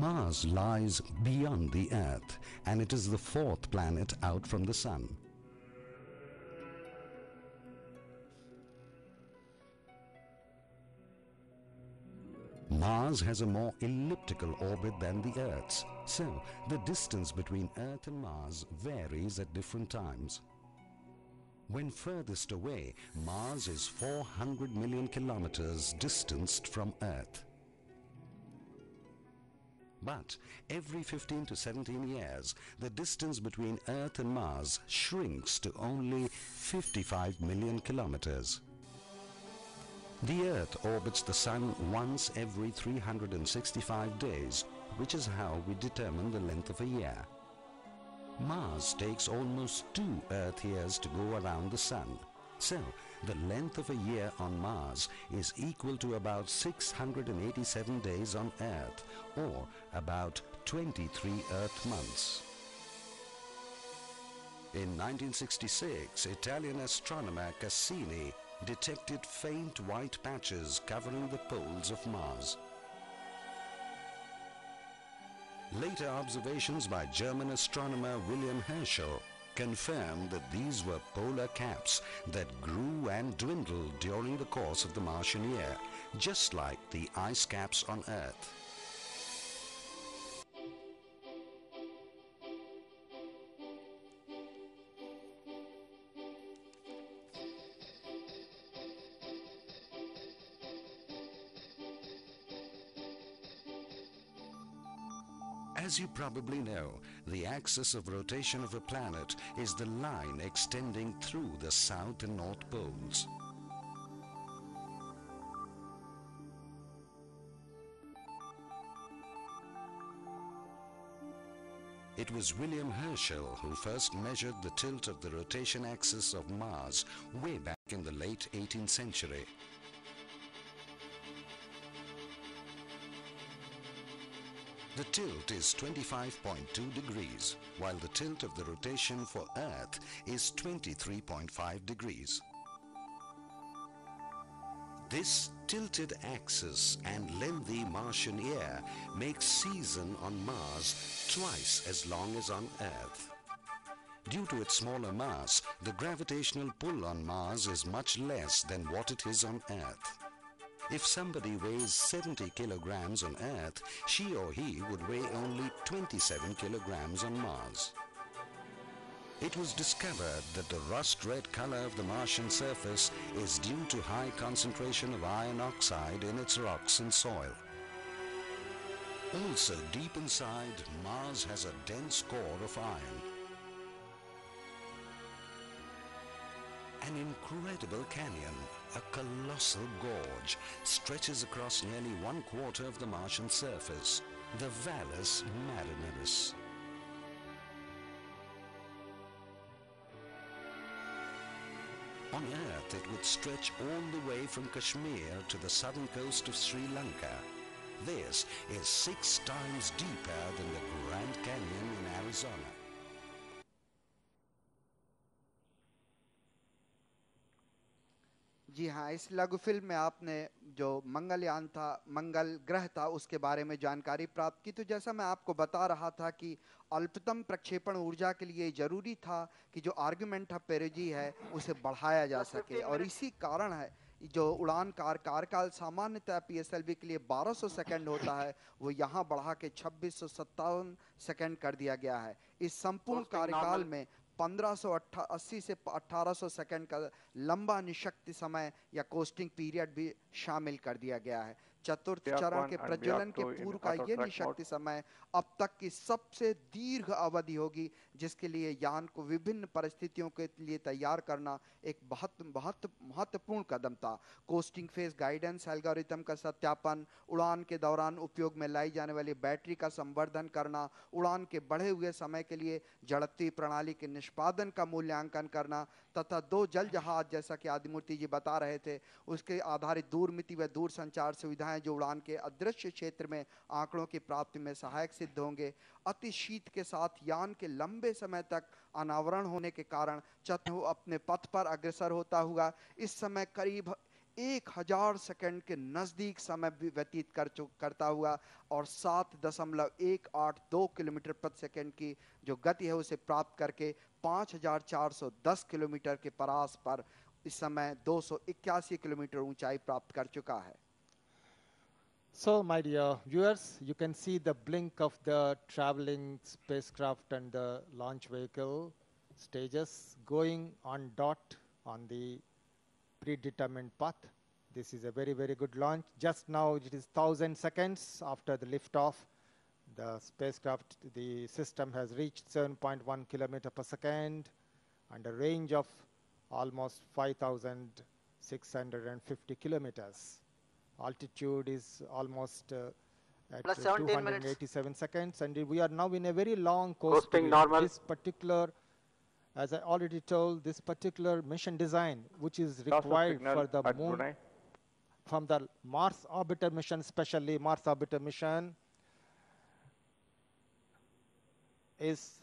Mars lies beyond the Earth and it is the fourth planet out from the Sun. Mars has a more elliptical orbit than the Earth's, so the distance between Earth and Mars varies at different times. When furthest away, Mars is 400 million kilometers distanced from Earth. But every 15 to 17 years, the distance between Earth and Mars shrinks to only 55 million kilometers. The Earth orbits the Sun once every 365 days, which is how we determine the length of a year. Mars takes almost two Earth years to go around the Sun. So, the length of a year on Mars is equal to about 687 days on Earth, or about 23 Earth months. In 1966, Italian astronomer Cassini detected faint white patches covering the poles of Mars. Later observations by German astronomer William Herschel confirmed that these were polar caps that grew and dwindled during the course of the Martian year, just like the ice caps on Earth. As you probably know, the axis of rotation of a planet is the line extending through the south and north poles. It was William Herschel who first measured the tilt of the rotation axis of Mars way back in the late 18th century. The tilt is 25.2 degrees, while the tilt of the rotation for Earth is 23.5 degrees. This tilted axis and lengthy Martian year makes season on Mars twice as long as on Earth. Due to its smaller mass, the gravitational pull on Mars is much less than what it is on Earth. If somebody weighs 70 kilograms on Earth, she or he would weigh only 27 kilograms on Mars. It was discovered that the rust-red color of the Martian surface is due to high concentration of iron oxide in its rocks and soil. Also deep inside, Mars has a dense core of iron. An incredible canyon, a colossal gorge, stretches across nearly one quarter of the Martian surface, the Valles Marineris. On Earth, it would stretch all the way from Kashmir to the southern coast of Sri Lanka. This is six times deeper than the Grand Canyon in Arizona. जी हाँ इस लघु film में आपने जो मंगलयान था मंगल ग्रह था उसके बारे में जानकारी प्राप्त की। तो जैसा मैं आपको बता रहा था कि अल्पतम प्रक्षेपण ऊर्जा के लिए ज़रूरी था कि जो आर्गुमेंट ऑफ़ पेरेजी है उसे बढ़ाया जा सके। और इसी कारण है जो उड़ान कार कार्यकाल सामान्यतः पी एस के लिए 1200 सेकंड होता है वो यहाँ बढ़ा के छब्बीस सौ सेकंड कर दिया गया है। इस संपूर्ण कार्यकाल में 1580 से 1800 सेकंड का लंबा निशक्ति समय या कोस्टिंग पीरियड भी शामिल कर दिया गया है। चतुर्थ चरण के प्रज्वलन के पूर्व का ये निशक्ति समय अब तक की सबसे दीर्घ अवधि होगी जिसके लिए यान को विभिन्न परिस्थितियों के लिए तैयार करना एक बहुत बहुत महत्वपूर्ण कदम था। कोस्टिंग फ़ेज़ गाइडेंस एल्गोरिथम का सत्यापन उड़ान के दौरान उपयोग में लाई जाने वाली बैटरी का संवर्धन करना उड़ान के बढ़े हुए समय के लिए जड़ती प्रणाली के निष्पादन का मूल्यांकन करना तथा दो जल जहाज़ जैसा कि आदिमूर्ति जी बता रहे थे उसके आधारित दूर मिति व दूर संचार सुविधाएँ जो उड़ान के अदृश्य क्षेत्र में आंकड़ों की प्राप्ति में सहायक सिद्ध होंगे। अति शीत के साथ यान के लंबे समय तक अनावरण होने के कारण चतु अपने पथ पर अग्रसर होता हुआ इस समय करीब एक हज़ार सेकंड के नज़दीक समय व्यतीत कर करता हुआ और सात दशमलव एक आठ दो किलोमीटर प्रति सेकंड की जो गति है उसे प्राप्त करके पाँच हज़ार चार सौ दस किलोमीटर के परास पर इस समय दो सौ इक्यासी किलोमीटर ऊंचाई प्राप्त कर चुका है। So, my dear viewers, you can see the blink of the traveling spacecraft and the launch vehicle stages going on dot on the predetermined path. This is a very, very good launch. Just now, it is 1,000 seconds after the liftoff. The spacecraft, the system has reached 7.1 kilometer per second and a range of almost 5,650 kilometers altitude is almost uh, at 17 287 minutes. seconds and we are now in a very long coast Coasting period. normal. this particular as i already told this particular mission design which is required for the moon from the mars orbiter mission especially mars orbiter mission is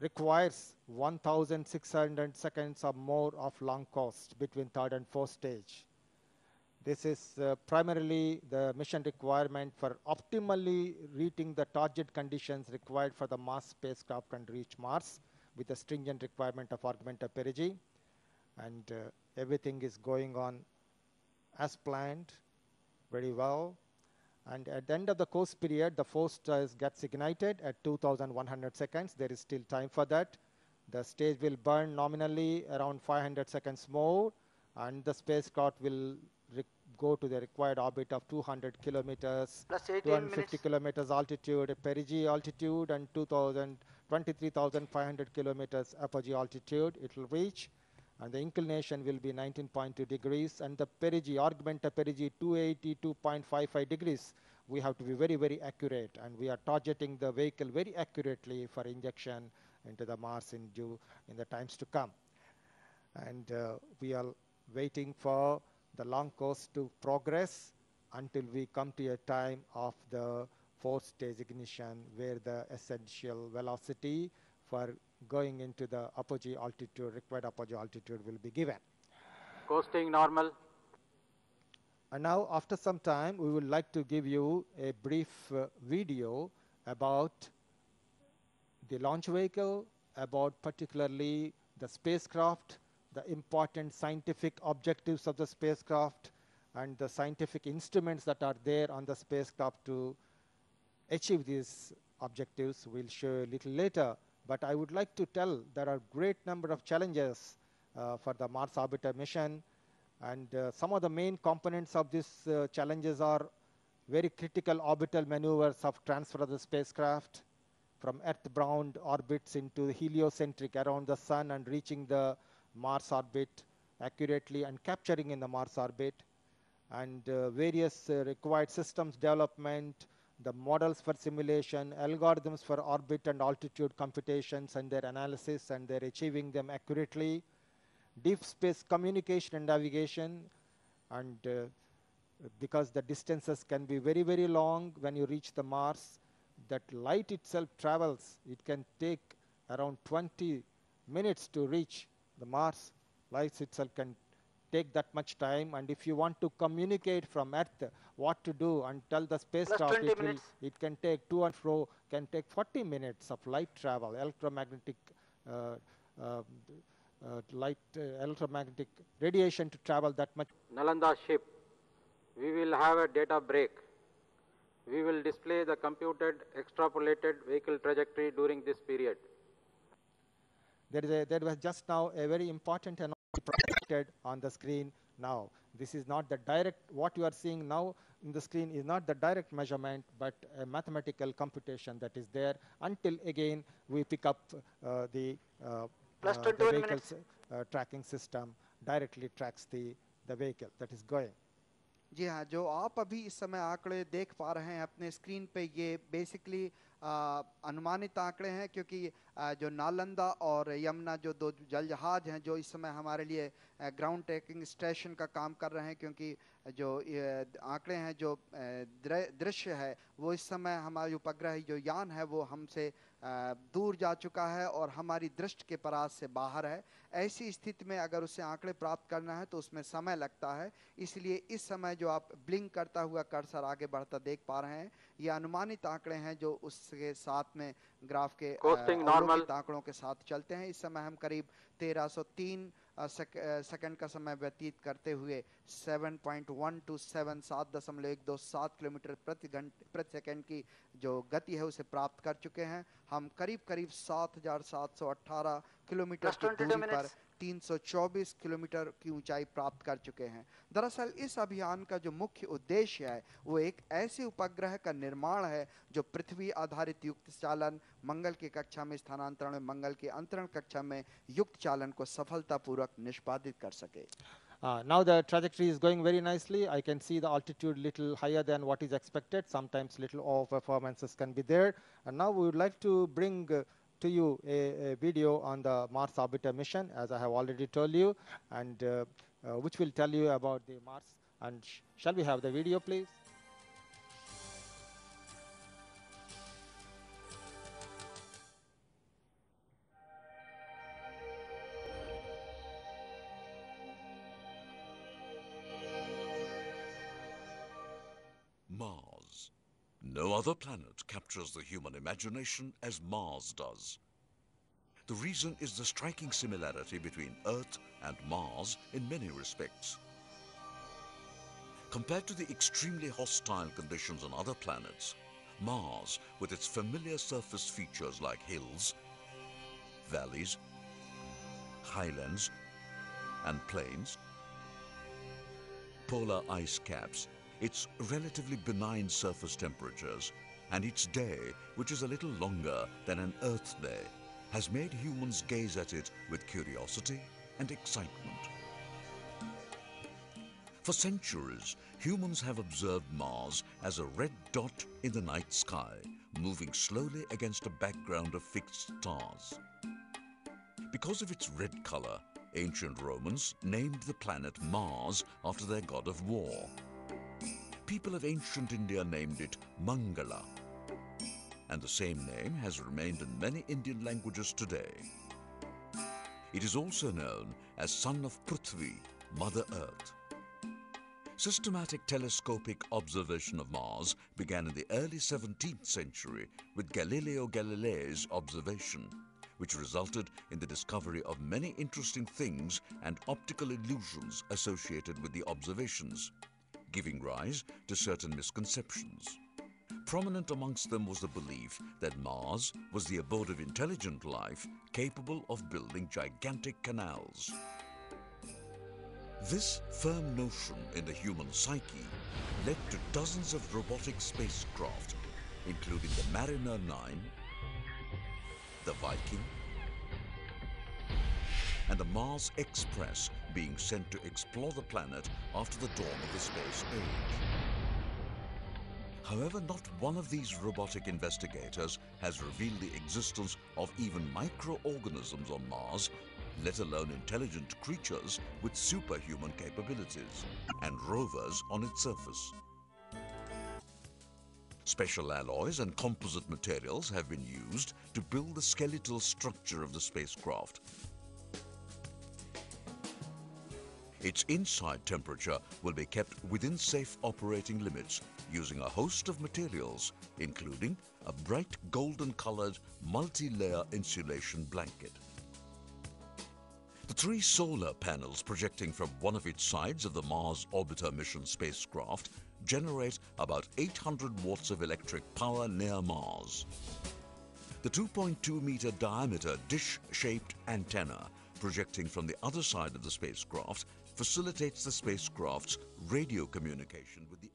requires 1600 seconds or more of long coast between third and fourth stage this is uh, primarily the mission requirement for optimally reaching the target conditions required for the Mars spacecraft and reach Mars with a stringent requirement of augmented perigee. And uh, everything is going on as planned very well. And at the end of the coast period, the force gets ignited at 2100 seconds. There is still time for that. The stage will burn nominally around 500 seconds more, and the spacecraft will go to the required orbit of 200 kilometers, 250 minutes. kilometers altitude, perigee altitude, and 2,000, 23,500 kilometers apogee altitude it will reach. And the inclination will be 19.2 degrees, and the perigee, augmented perigee 282.55 degrees. We have to be very, very accurate, and we are targeting the vehicle very accurately for injection into the Mars in due in the times to come. And uh, we are waiting for the long coast to progress until we come to a time of the fourth stage ignition where the essential velocity for going into the apogee altitude, required apogee altitude will be given. Coasting normal. And now, after some time, we would like to give you a brief uh, video about the launch vehicle, about particularly the spacecraft, the important scientific objectives of the spacecraft, and the scientific instruments that are there on the spacecraft to achieve these objectives. We'll show a little later. But I would like to tell there are great number of challenges uh, for the Mars orbiter mission. And uh, some of the main components of these uh, challenges are very critical orbital maneuvers of transfer of the spacecraft from Earth-bound orbits into heliocentric around the sun and reaching the Mars orbit accurately and capturing in the Mars orbit and uh, various uh, required systems development, the models for simulation, algorithms for orbit and altitude computations and their analysis and their achieving them accurately, deep space communication and navigation, and uh, because the distances can be very, very long when you reach the Mars, that light itself travels, it can take around 20 minutes to reach the Mars. Light itself can take that much time and if you want to communicate from earth what to do and tell the spacecraft it, will, it can take to and fro can take 40 minutes of light travel electromagnetic uh, uh, uh, light uh, electromagnetic radiation to travel that much nalanda ship we will have a data break we will display the computed extrapolated vehicle trajectory during this period. There, is a, there was just now a very important and projected on the screen now. This is not the direct, what you are seeing now in the screen is not the direct measurement, but a mathematical computation that is there until again we pick up uh, the, uh, Plus uh, the vehicle's uh, tracking system directly tracks the, the vehicle that is going. जी हाँ जो आप अभी इस समय आंकड़े देख पा रहे हैं अपने स्क्रीन पे ये बेसिकली अनुमानित आंकड़े हैं क्योंकि जो नालंदा और यमुना जो दो जल जहाज़ हैं, जो इस समय हमारे लिए ग्राउंड टेकिंग स्टेशन का काम कर रहे हैं क्योंकि जो आंकड़े हैं जो दृश्य है, वो इस समय हमारे उपग्रह, जो यान है, वो हमसे दूर जा चुका है और हमारी दृष्टि के परास से बाहर है। ऐसी स्थिति में अगर उसे आंकड़े प्राप्त करना है तो उसमें समय लगता है। इसलिए इस समय जो आप ब्लिंक करता हुआ कर्सर आगे बढ़ता देख पा रहे हैं ये अनुमानित आंकड़े हैं जो उसके साथ में ग्राफ के आंकड़ों के साथ चलते हैं। इस समय हम करीब 1303 सेकंड का समय व्यतीत करते हुए 7.127 सात दशमलव एक दो सात किलोमीटर प्रति घंटे प्रति सेकंड की जो गति है उसे प्राप्त कर चुके हैं। हम करीब करीब सात हज़ार सात सौ अठारह किलोमीटर की दूरी पर 324 किलोमीटर की ऊंचाई प्राप्त कर चुके हैं दरअसल इस अभियान का जो मुख्य उद्देश्य है वो एक ऐसे उपग्रह का निर्माण है जो पृथ्वी आधारित युक्त चालन मंगल की कक्षा में स्थानांतरण मंगल की अंतरण कक्षा में युक्त चालन को सफलतापूर्वक निष्पादित कर सके Uh, now the trajectory is going very nicely. I can see the altitude little higher than what is expected. Sometimes little off performances can be there. And now we would like to bring uh, to you a, a, video on the Mars orbiter mission, as I have already told you, and uh, uh, which will tell you about the Mars. And sh shall we have the video, please? No other planet captures the human imagination as Mars does. The reason is the striking similarity between Earth and Mars in many respects. Compared to the extremely hostile conditions on other planets, Mars, with its familiar surface features like hills, valleys, highlands, and plains, polar ice caps, its relatively benign surface temperatures, and its day, which is a little longer than an Earth day, has made humans gaze at it with curiosity and excitement. For centuries, humans have observed Mars as a red dot in the night sky, moving slowly against a background of fixed stars. Because of its red color, ancient Romans named the planet Mars after their god of war people of ancient India named it Mangala. And the same name has remained in many Indian languages today. It is also known as son of Prithvi, Mother Earth. Systematic telescopic observation of Mars began in the early 17th century with Galileo Galilei's observation, which resulted in the discovery of many interesting things and optical illusions associated with the observations, giving rise to certain misconceptions. Prominent amongst them was the belief that Mars was the abode of intelligent life capable of building gigantic canals. This firm notion in the human psyche led to dozens of robotic spacecraft, including the Mariner 9, the Viking, and the Mars Express being sent to explore the planet after the dawn of the space age. However, not one of these robotic investigators has revealed the existence of even microorganisms on Mars let alone intelligent creatures with superhuman capabilities, and rovers on its surface. Special alloys and composite materials have been used to build the skeletal structure of the spacecraft. Its inside temperature will be kept within safe operating limits using a host of materials, including a bright golden colored multi-layer insulation blanket. The three solar panels projecting from one of its sides of the Mars Orbiter mission spacecraft generate about 800 watts of electric power near Mars. The 2.2 meter diameter dish-shaped antenna projecting from the other side of the spacecraft facilitates the spacecraft's radio communication with the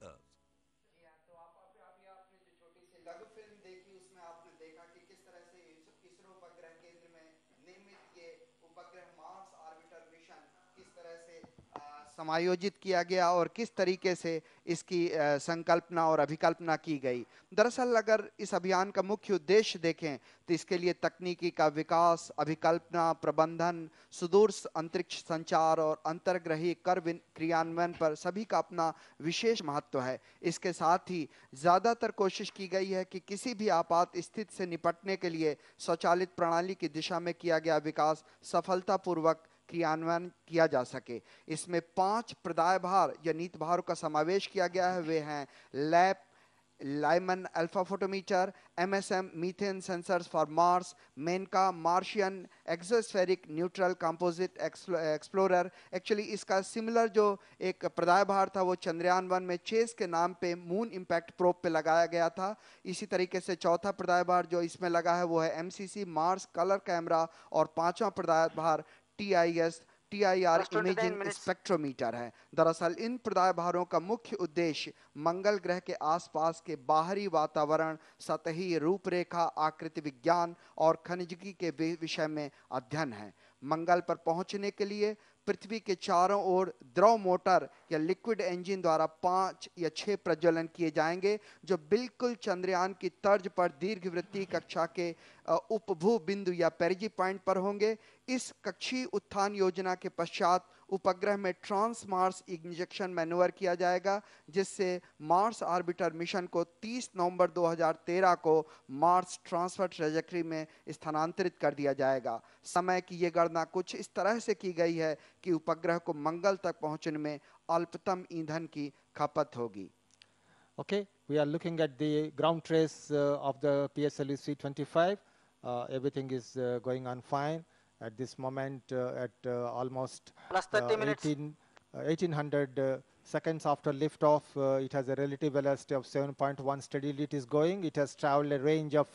समायोजित किया गया और किस तरीके से इसकी संकल्पना और अभिकल्पना की गई। दरअसल अगर इस अभियान का मुख्य उद्देश्य देखें तो इसके लिए तकनीकी का विकास, अभिकल्पना, प्रबंधन, सुदूर अंतरिक्ष संचार और अंतर्ग्रही कर क्रियान्वयन पर सभी का अपना विशेष महत्व है। इसके साथ ही ज़्यादातर कोशिश की गई है कि किसी भी आपात स्थिति से निपटने के लिए स्वचालित प्रणाली की दिशा में किया गया विकास सफलतापूर्वक क्रियान्वयन किया जा सके। इसमें पाँच प्रदाय भार या नीत भारों का समावेश किया गया है। वे हैं LAP Lyman alpha photometer MSM, methane sensors for Mars, MENCA, Martian, exospheric neutral composite explorer. Actually इसका सिमिलर जो एक प्रदाय भार था, वो चंद्रयान वन में चेस के नाम पे मून इम्पैक्ट प्रोप पे लगाया गया था। इसी तरीके से चौथा प्रदाय भार जो इसमें लगा है, वो है एमसीसी, मार्स कलर कैमरा और पांचवा प्रदाय भार T I S T I R imaging spectrometer है। दरअसल इन प्रदाय भारों का मुख्य उद्देश्य मंगल ग्रह के आसपास के बाहरी वातावरण सतही रूपरेखा आकृति विज्ञान और खनिजगी के विषय में अध्ययन है। मंगल पर पहुँचने के लिए पृथ्वी के चारों ओर द्रव मोटर या लिक्विड इंजन द्वारा पाँच या छह प्रज्वलन किए जाएँगे, जो बिल्कुल चंद्रयान की तर्ज पर दीर्घवृत्तीय कक्षा के उपभू बिंदु या पेरिजी पॉइंट पर होंगे। इस कक्षी उत्थान योजना के पश्चात उपग्रह में ट्रांस मार्स इंजेक्शन मैनुअर किया जाएगा जिससे मार्स आर्बिटर मिशन को 30 नवंबर 2013 को मार्स ट्रांसफ़र ट्रेजेक्ट्री में स्थानांतरित कर दिया जाएगा समय की ये गणना कुछ इस तरह से की गई है कि उपग्रह को मंगल तक पहुँचने में अल्पतम ईंधन की खपत होगी Okay, we are looking at the ground trace uh, of the PSLV C25. Uh, everything is uh, going on fine. At this moment uh, at uh, almost Plus 30 minutes. 18, 1800 uh, seconds after liftoff. it has a relative velocity of 7.1 steadily it is going. It has traveled a range of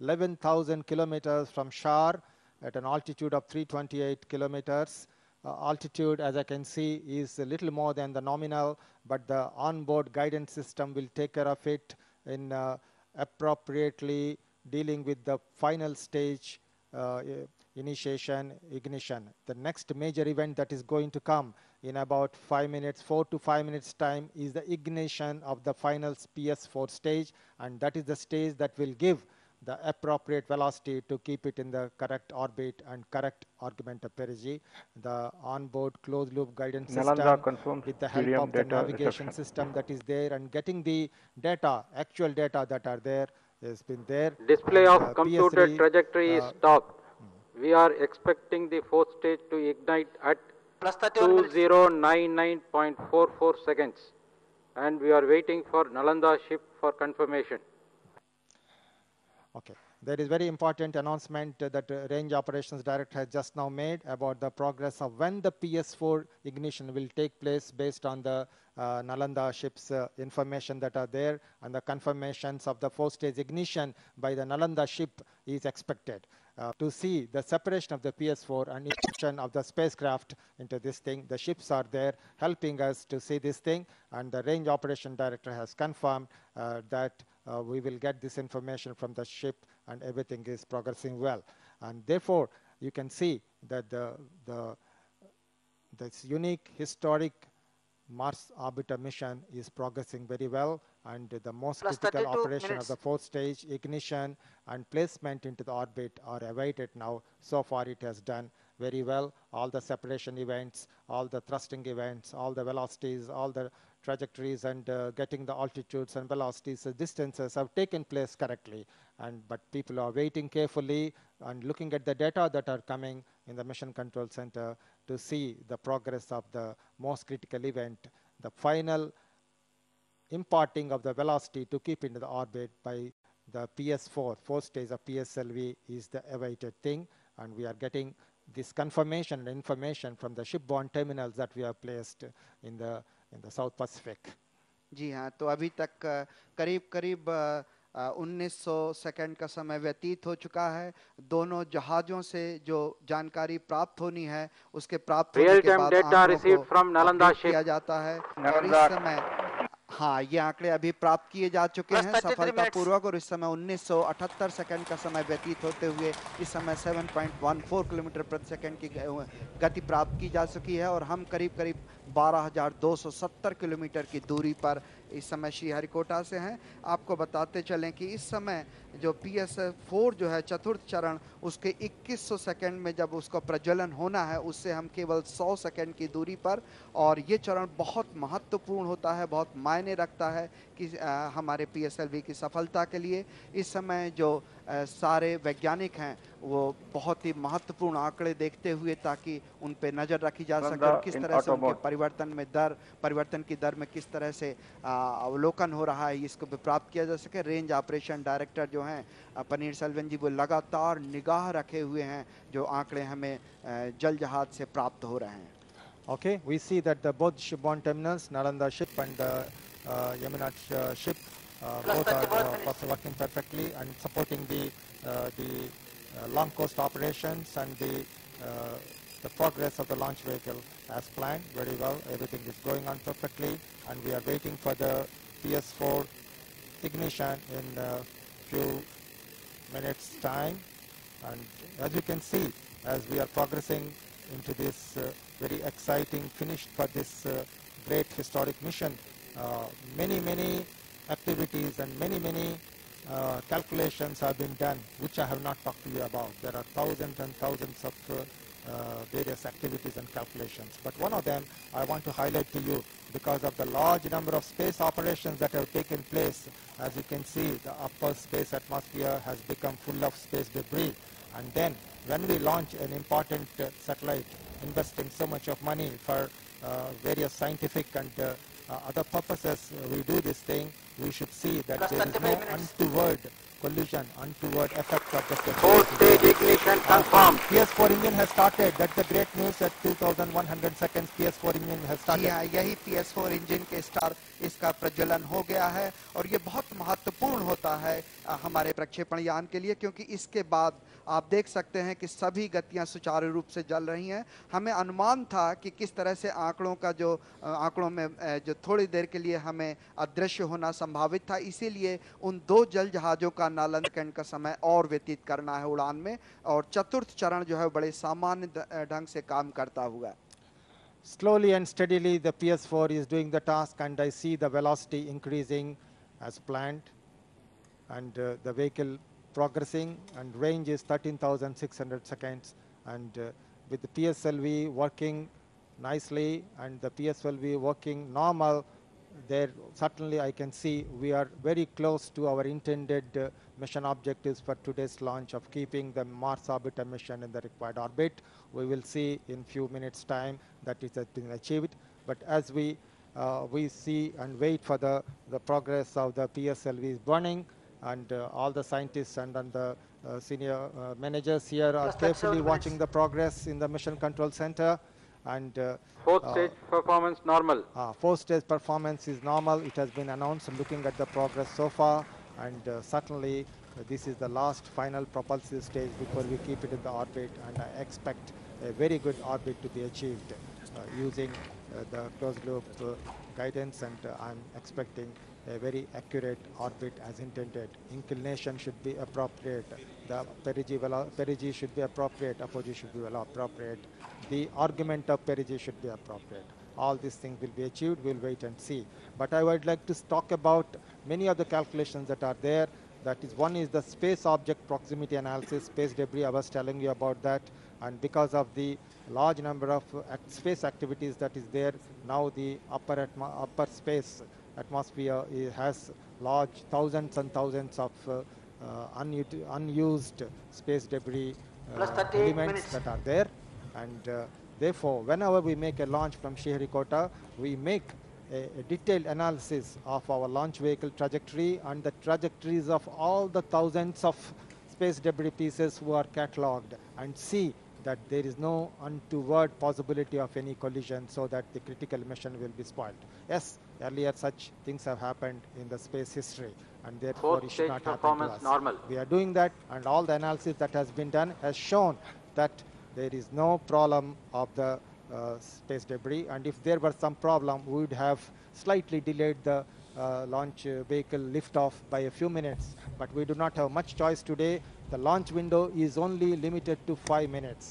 11,000 kilometers from Shar at an altitude of 328 kilometers. Uh, altitude, as I can see, is a little more than the nominal, but the onboard guidance system will take care of it in uh, appropriately dealing with the final stage uh, initiation, ignition. The next major event that is going to come in about five minutes, four to five minutes time is the ignition of the final PS4 stage and that is the stage that will give the appropriate velocity to keep it in the correct orbit and correct argument of perigee. The onboard closed loop guidance system with the help of the navigation reception. system that is there and getting the data, actual data that are there has been there. Display of computed PS3, trajectory uh, is stopped we are expecting the fourth stage to ignite at 2099.44 seconds. and we are waiting for Nalanda ship for confirmation. Okay. There is very important announcement that Range Operations Director has just now made about the progress of when the PS4 ignition will take place based on the uh, Nalanda ship's uh, information that are there and the confirmations of the four-stage ignition by the Nalanda ship is expected. Uh, to see the separation of the PS4 and injection of the spacecraft into this thing. The ships are there helping us to see this thing and the range operation director has confirmed uh, that uh, we will get this information from the ship and everything is progressing well. And therefore, you can see that the, the this unique historic Mars orbiter mission is progressing very well and the most Plus critical operation minutes. of the fourth stage ignition and placement into the orbit are awaited now. So far it has done very well. All the separation events, all the thrusting events, all the velocities, all the trajectories and uh, getting the altitudes and velocities, uh, distances have taken place correctly. And, but people are waiting carefully and looking at the data that are coming in the Mission Control Center to see the progress of the most critical event, the final imparting of the velocity to keep into the orbit by the PS4, fourth stage of PSLV is the awaited thing, and we are getting this confirmation and information from the shipborne terminals that we have placed in the in the South Pacific. जी हाँ तो अभी तक करीब करीब अ, अ, 1900 second का समय व्यतीत हो चुका है दोनों जहाजों से जो जानकारी प्राप्त होनी है उसके प्राप्त होने के बाद data आंकड़ों received को from Nalanda update किया जाता है और इस समय हाँ ये आंकड़े अभी प्राप्त किए जा चुके हैं। सफलता पूर्वक और इस समय 1978 सेकंड का समय व्यतीत होते हुए इस समय 7.14 किलोमीटर प्रति सेकंड की गति प्राप्त की जा चुकी है और हम करीब करीब 12,270 किलोमीटर की दूरी पर इस समय श्रीहरिकोटा से हैं। आपको बताते चलें कि इस समय जो पी एस फोर जो है चतुर्थ चरण उसके 2100 सेकंड में जब उसका प्रज्वलन होना है उससे हम केवल 100 सेकंड की दूरी पर और ये चरण बहुत महत्वपूर्ण होता है बहुत मायने रखता है कि आ, हमारे पीएसएलवी की सफलता के लिए। इस समय जो सारे वैज्ञानिक हैं वो बहुत ही महत्वपूर्ण आंकड़े देखते हुए ताकि उन पे नज़र रखी जा सके और किस तरह से उनके परिवर्तन में दर परिवर्तन की दर में किस तरह से अवलोकन हो रहा है इसको भी प्राप्त किया जा सके। रेंज ऑपरेशन डायरेक्टर जो हैं पनीर सेल्वन जी वो लगातार निगाह रखे हुए हैं जो आंकड़े हमें जल जहाज़ से प्राप्त हो रहे हैं। Okay, we see that the both shipborne terminals, Nalanda ship and the uh, Yamunat uh, ship, Plus both are 34 uh, working perfectly and supporting the uh, the uh, long coast operations and the uh, the progress of the launch vehicle as planned very well. Everything is going on perfectly, and we are waiting for the PS4 ignition in a few minutes time. And as you can see, as we are progressing into this uh, very exciting finish for this uh, great historic mission, uh, many, many activities and many, many uh, calculations have been done, which I have not talked to you about. There are thousands and thousands of uh, uh, various activities and calculations. But one of them I want to highlight to you because of the large number of space operations that have taken place. As you can see, the upper space atmosphere has become full of space debris. And then when we launch an important uh, satellite, investing so much of money for uh, various scientific and uh, uh, other purposes, uh, we do this thing, we should see that Plus there is no minutes. untoward collision, untoward effect of a Fourth stage ignition confirmed. PS4 engine has started. That's the great news at 2100 seconds. PS4 engine has ji started. हाँ यही P S four engine के star इसका प्रज्वलन हो गया है और ये बहुत महत्वपूर्ण होता है अ, हमारे प्रक्षेपण यान के लिए क्योंकि इसके बाद आप देख सकते हैं कि सभी गतियाँ सुचारू रूप से चल रही हैं। हमें अनुमान था कि किस तरह से आंकड़ों का जो आंकड़ों में जो थोड़ी देर के लिए हमें अदृश्य होना संभावित था। इसीलिए उन दो जल जहाज़ों का नालंदकन का समय और व्यतीत करना है उड़ान में और चतुर्थ चरण जो है बड़े सामान्य ढंग से काम करता हुआ Slowly and steadily, the PS4 is doing the task, and I see the velocity increasing as planned, and uh, the vehicle progressing, and range is 13,600 seconds, and uh, with the PSLV working nicely and the PSLV working normal, there certainly I can see we are very close to our intended uh, mission objectives for today's launch of keeping the Mars orbiter mission in the required orbit. We will see in few minutes time that it has been achieved. But as we uh, we see and wait for the, the progress of the PSLVs burning and uh, all the scientists and, and the uh, senior uh, managers here are Plus carefully watching the progress in the mission control center. And uh, Fourth uh, stage performance normal. uh, fourth stage performance is normal. It has been announced. Looking at the progress so far. And uh, certainly uh, this is the last final propulsive stage before we keep it in the orbit. And I expect a very good orbit to be achieved uh, using uh, the closed loop uh, guidance. And uh, I'm expecting a very accurate orbit as intended. Inclination should be appropriate. The perigee, perigee should be appropriate. Apogee should be appropriate. The argument of perigee should be appropriate. All these things will be achieved. We'll wait and see. But I would like to talk about many of the calculations that are there. That is, one is the space object proximity analysis, space debris. I was telling you about that. And because of the large number of uh, space activities that is there, now the upper upper space atmosphere has large thousands and thousands of uh, uh, unused space debris uh, elements minutes. that are there. And uh, therefore, whenever we make a launch from Sriharikota, we make a, a detailed analysis of our launch vehicle trajectory and the trajectories of all the thousands of space debris pieces who are catalogued and see that there is no untoward possibility of any collision so that the critical mission will be spoiled. Yes, earlier such things have happened in the space history and therefore Fourth it should not happen to us. normal. We are doing that and all the analysis that has been done has shown that there is no problem of the uh, space debris and if there were some problem we would have slightly delayed the uh, launch uh, vehicle liftoff by a few minutes but we do not have much choice today the launch window is only limited to five minutes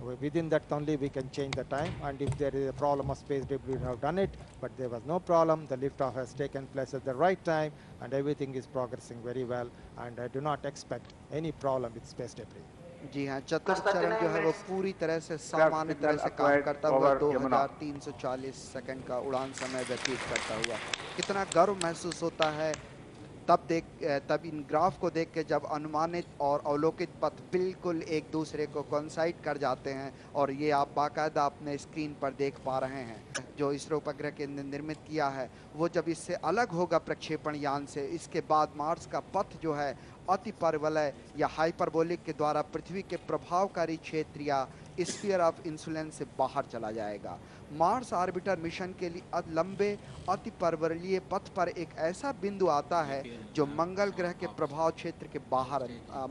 Wi- within that only we can change the time and if there is a problem of space debris we have done it but there was no problem the liftoff has taken place at the right time and everything is progressing very well and i do not expect any problem with space debris जी हाँ चतुर्थ Plus चरण जो 39 है वो minutes. पूरी तरह से सामान्य तरह से काम acquired करता हुआ over Yamuna. 2340 सेकंड का उड़ान समय व्यतीत करता हुआ कितना गर्व महसूस होता है तब देख तब इन ग्राफ को देख के जब अनुमानित और अवलोकित पथ बिल्कुल एक दूसरे को कंसाइड कर जाते हैं और ये आप बाकायदा अपने स्क्रीन पर देख पा रहे हैं, जो इसरो उपग्रह के निर्मित किया है, वो जब इससे अलग होगा प्रक्षेपण यान से, इसके बाद मार्स का पथ जो है अति परवलय या हाइपरबोलिक के द्वारा पृथ्वी के प्रभावकारी क्षेत्र या स्फीयर ऑफ़ इंसुलेंस से बाहर चला जाएगा। मार्स आर्बिटर मिशन के लिए अति लंबे अति परवलयीय पथ पर एक ऐसा बिंदु आता है जो मंगल ग्रह के प्रभाव क्षेत्र के बाहर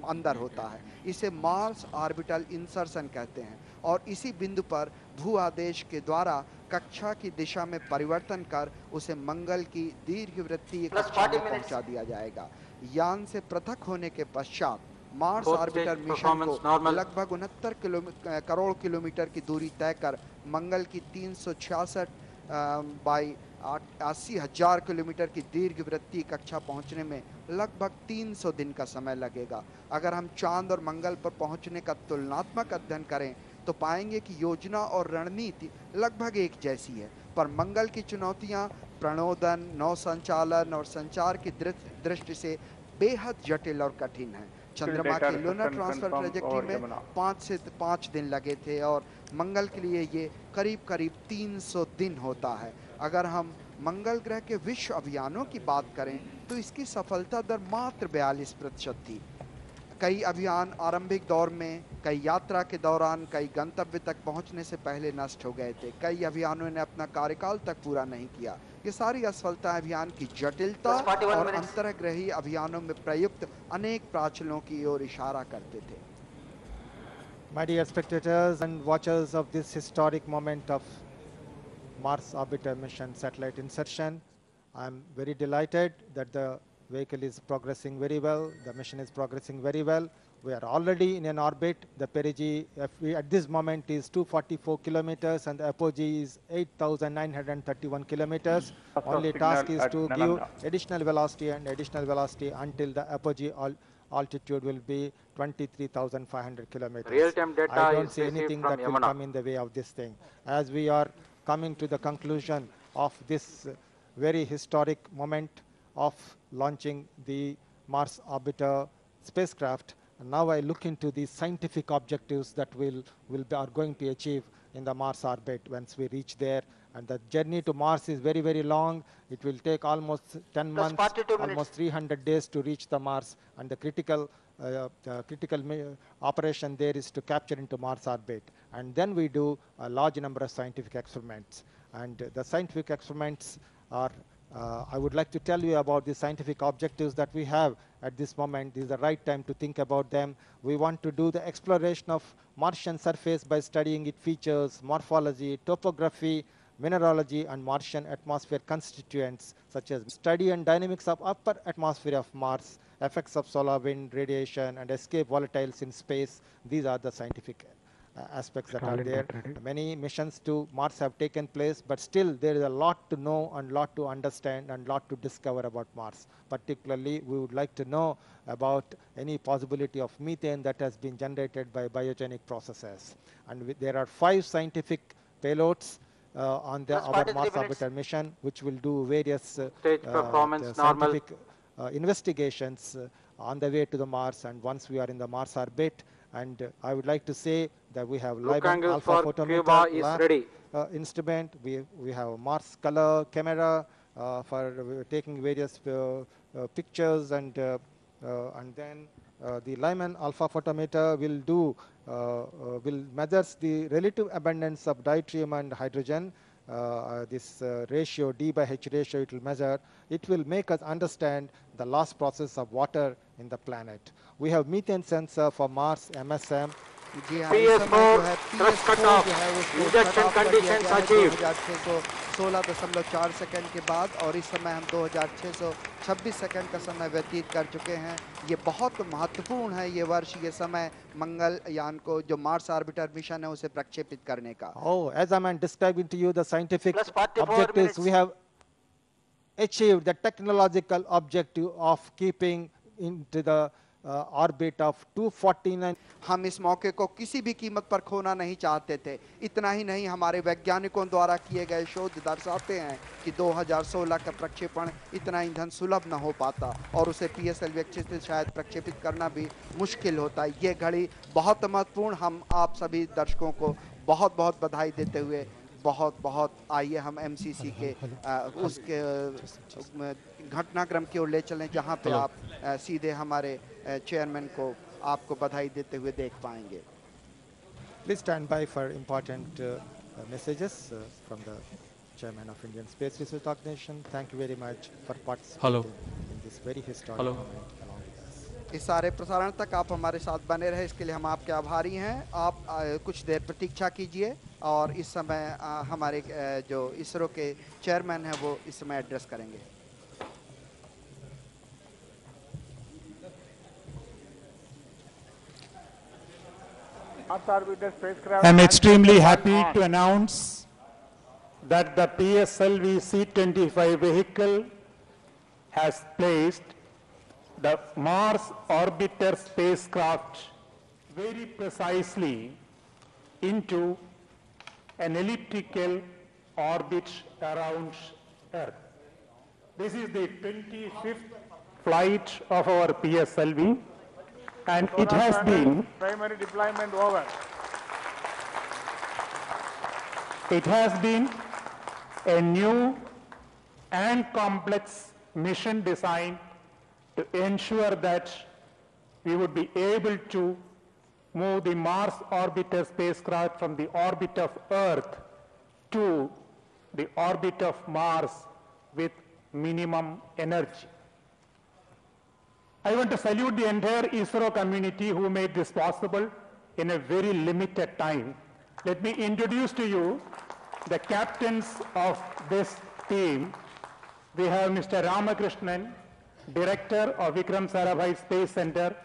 अंदर होता है। इसे मार्स आर्बिटल इंसर्शन कहते हैं और इसी बिंदु पर भू आदेश के द्वारा कक्षा की दिशा में परिवर्तन कर उसे मंगल की दीर्घवृत्तीय कक्षा में पहुँचा दिया जाएगा। यान से पृथक होने के पश्चात मार्स ऑर्बिटर मिशन को लगभग उनहत्तर करोड़ किलोमीटर की दूरी तय कर मंगल की तीन सौ छियासठ बाई अस्सी हज़ार किलोमीटर की दीर्घ वृत्तीय कक्षा पहुँचने में लगभग 300 दिन का समय लगेगा। अगर हम चाँद और मंगल पर पहुँचने का तुलनात्मक अध्ययन करें तो पाएँगे कि योजना और रणनीति लगभग एक जैसी है। पर मंगल की चुनौतियाँ प्रणोदन नौ संचालन और संचार की दृष्टि से बेहद जटिल और कठिन है। चंद्रमा के लूनर ट्रांसफ़र प्रोजेक्ट में. पाँच से पाँच दिन लगे थे और मंगल के लिए ये करीब करीब 300 दिन होता है अगर हम मंगल ग्रह के विश्व अभियानों की बात करें तो इसकी सफलता दर मात्र बयालीस प्रतिशत थी कई अभियान आरंभिक दौर में कई यात्रा के दौरान कई गंतव्य तक पहुँचने से पहले नष्ट हो गए थे। कई अभियानों ने अपना कार्यकाल तक पूरा नहीं किया। ये सारी असफलताएँ अभियान की जटिलता और अंतरग्रही अभियानों में प्रयुक्त अनेक प्राचलों की ओर इशारा करते थे। My dear spectators and watchers of this historic moment of Mars orbiter mission satellite insertion, I'm very delighted that the vehicle is progressing very well, the mission is progressing very well. We are already in an orbit. The perigee at this moment is 244 kilometers and the apogee is 8,931 kilometers. Only task is to give additional velocity and additional velocity until the apogee al- altitude will be 23,500 kilometers. Real-time data I don't see anything that will come in the way of this thing. As we are coming to the conclusion of this very historic moment of launching the Mars orbiter spacecraft, and now I look into the scientific objectives that will, will be, are going to achieve in the Mars orbit once we reach there and the journey to Mars is very, very long. It will take almost 10 Plus months, almost 300 days to reach the Mars, and the critical, uh, the critical operation there is to capture into Mars orbit. And then we do a large number of scientific experiments. And uh, the scientific experiments are uh, I would like to tell you about the scientific objectives that we have at this moment. This is the right time to think about them. We want to do the exploration of Martian surface by studying its features, morphology, topography, mineralogy, and Martian atmosphere constituents, such as study and dynamics of upper atmosphere of Mars, effects of solar wind, radiation, and escape volatiles in space. These are the scientific aspects that are there. got ready. Many missions to Mars have taken place, but still there is a lot to know and lot to understand and lot to discover about Mars. Particularly, we would like to know about any possibility of methane that has been generated by biogenic processes. And wi- there are five scientific payloads uh, on the, Plus our Mars minutes. orbiter mission, which will do various uh, Stage uh, performance the normal. scientific uh, investigations uh, on the way to the Mars and once we are in the Mars orbit. And uh, I would like to say that we have Lyman alpha photometer is lab, ready. uh, instrument. We, we have a Mars color camera uh, for taking various pictures and uh, uh, and then uh, the Lyman alpha photometer will do uh, uh, will measures the relative abundance of deuterium and hydrogen. Uh, uh, this uh, ratio D by H ratio it will measure. It will make us understand the loss process of water in the planet. We have methane sensor for Mars MSM जी हाँ इस समय जो है thrust cut PS4 off. जो है उसको Injection conditions है achieved. 2616.4 second के बाद और इस समय हम 2626 सेकंड का समय व्यतीत कर चुके हैं ये बहुत महत्वपूर्ण है ये वर्ष ये समय मंगल यान को जो मार्स आर्बिटर मिशन है उसे प्रक्षेपित करने का Oh, as I am describing to you the scientific Plus 44 objectives, we have achieved the technological objective of keeping into the uh, orbit of 249 हम इस मौके को किसी भी कीमत पर खोना नहीं चाहते थे। इतना ही नहीं हमारे वैज्ञानिकों द्वारा किए गए शोध दर्शाते हैं कि 2016 का प्रक्षेपण इतना ईंधन सुलभ न हो पाता और उसे पी एस से शायद प्रक्षेपित करना भी मुश्किल होता। है ये घड़ी बहुत महत्वपूर्ण हम आप सभी दर्शकों को बहुत बहुत बधाई देते हुए बहुत बहुत आइए हम एमसीसी के अ, उसके घटनाक्रम की ओर ले चलें जहाँ पे आप अ, सीधे हमारे चेयरमैन को आपको बधाई देते हुए देख पाएँगे Please stand by for important uh, uh, messages uh, from the chairman of Indian Space Research Organization. Thank you very much for participating Hello. in this very historic Hello. moment. इस सारे प्रसारण तक आप हमारे साथ बने रहे, इसके लिए हम आपके आभारी हैं। आप कुछ देर प्रतीक्षा कीजिए और इस समय हमारे जो इसरो के चेयरमैन हैं, वो इस समय एड्रेस करेंगे। I'm extremely happy to announce that the PSLV C-25 vehicle has placed the Mars orbiter spacecraft very precisely into an elliptical orbit around Earth. This is the 25th flight of our PSLV and it has been Primary deployment over. It has been a new and complex mission design to ensure that we would be able to move the Mars orbiter spacecraft from the orbit of Earth to the orbit of Mars with minimum energy. I want to salute the entire ISRO community who made this possible in a very limited time. Let me introduce to you the captains of this team. We have Mr. Ramakrishnan, Director of Vikram Sarabhai Space Center,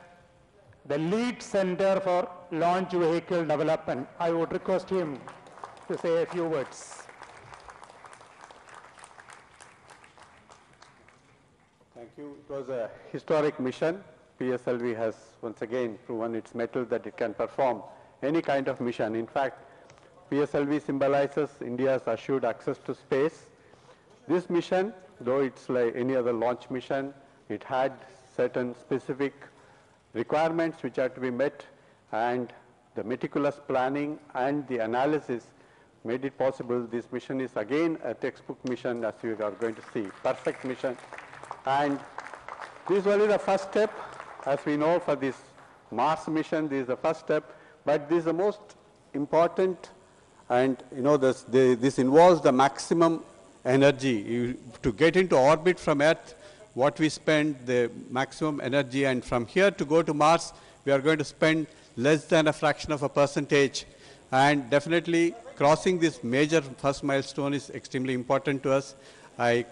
the lead center for launch vehicle development. I would request him to say a few words. Thank you. It was a historic mission. PSLV has once again proven its mettle that it can perform any kind of mission. In fact, PSLV symbolizes India's assured access to space. This mission, though it's like any other launch mission, it had certain specific requirements which had to be met and the meticulous planning and the analysis made it possible. This mission is again a textbook mission as you are going to see, perfect mission. And this is only the first step, as we know for this Mars mission, this is the first step, but this is the most important and you know this, this involves the maximum energy. You, to get into orbit from Earth, what we spend, the maximum energy, and from here to go to Mars, we are going to spend less than a fraction of a percentage. And definitely crossing this major first milestone is extremely important to us. I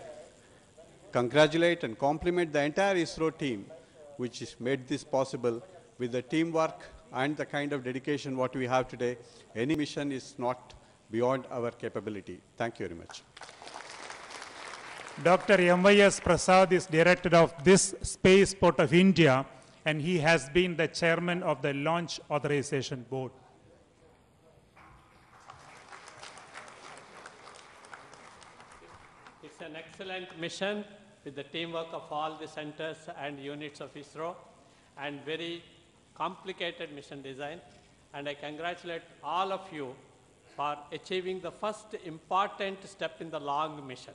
congratulate and compliment the entire ISRO team which has made this possible with the teamwork and the kind of dedication what we have today. Any mission is not beyond our capability. Thank you very much. Dr. M.Y.S. Prasad is director of this Spaceport of India and he has been the chairman of the Launch Authorization Board. It's an excellent mission with the teamwork of all the centers and units of ISRO and very complicated mission design. And I congratulate all of you for achieving the first important step in the long mission.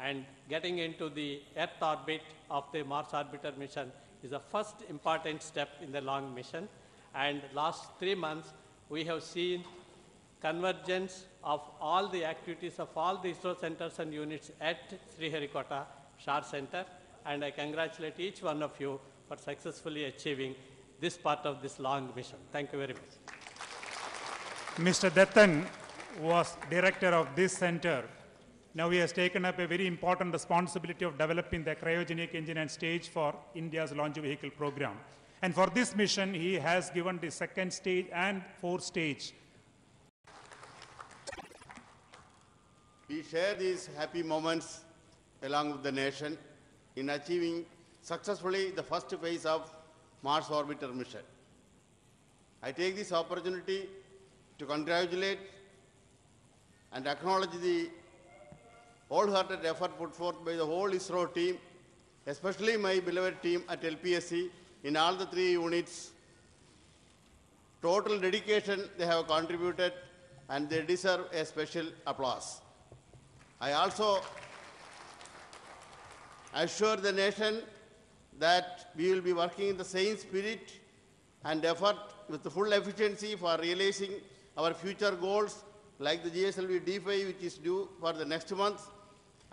And getting into the Earth orbit of the Mars orbiter mission is the first important step in the long mission. And last three months, we have seen convergence of all the activities of all the ISRO centers and units at Sriharikota SHAR Center. And I congratulate each one of you for successfully achieving this part of this long mission. Thank you very much. Mr. Dathan was director of this center. Now he has taken up a very important responsibility of developing the cryogenic engine and stage for India's launch vehicle program. And for this mission, he has given the second stage and fourth stage. We share these happy moments along with the nation in achieving successfully the first phase of Mars orbiter mission. I take this opportunity to congratulate and acknowledge the wholehearted effort put forth by the whole ISRO team, especially my beloved team at LPSC in all the three units. Total dedication they have contributed and they deserve a special applause. I also assure the nation that we will be working in the same spirit and effort with the full efficiency for realizing our future goals like the GSLV D5 which is due for the next month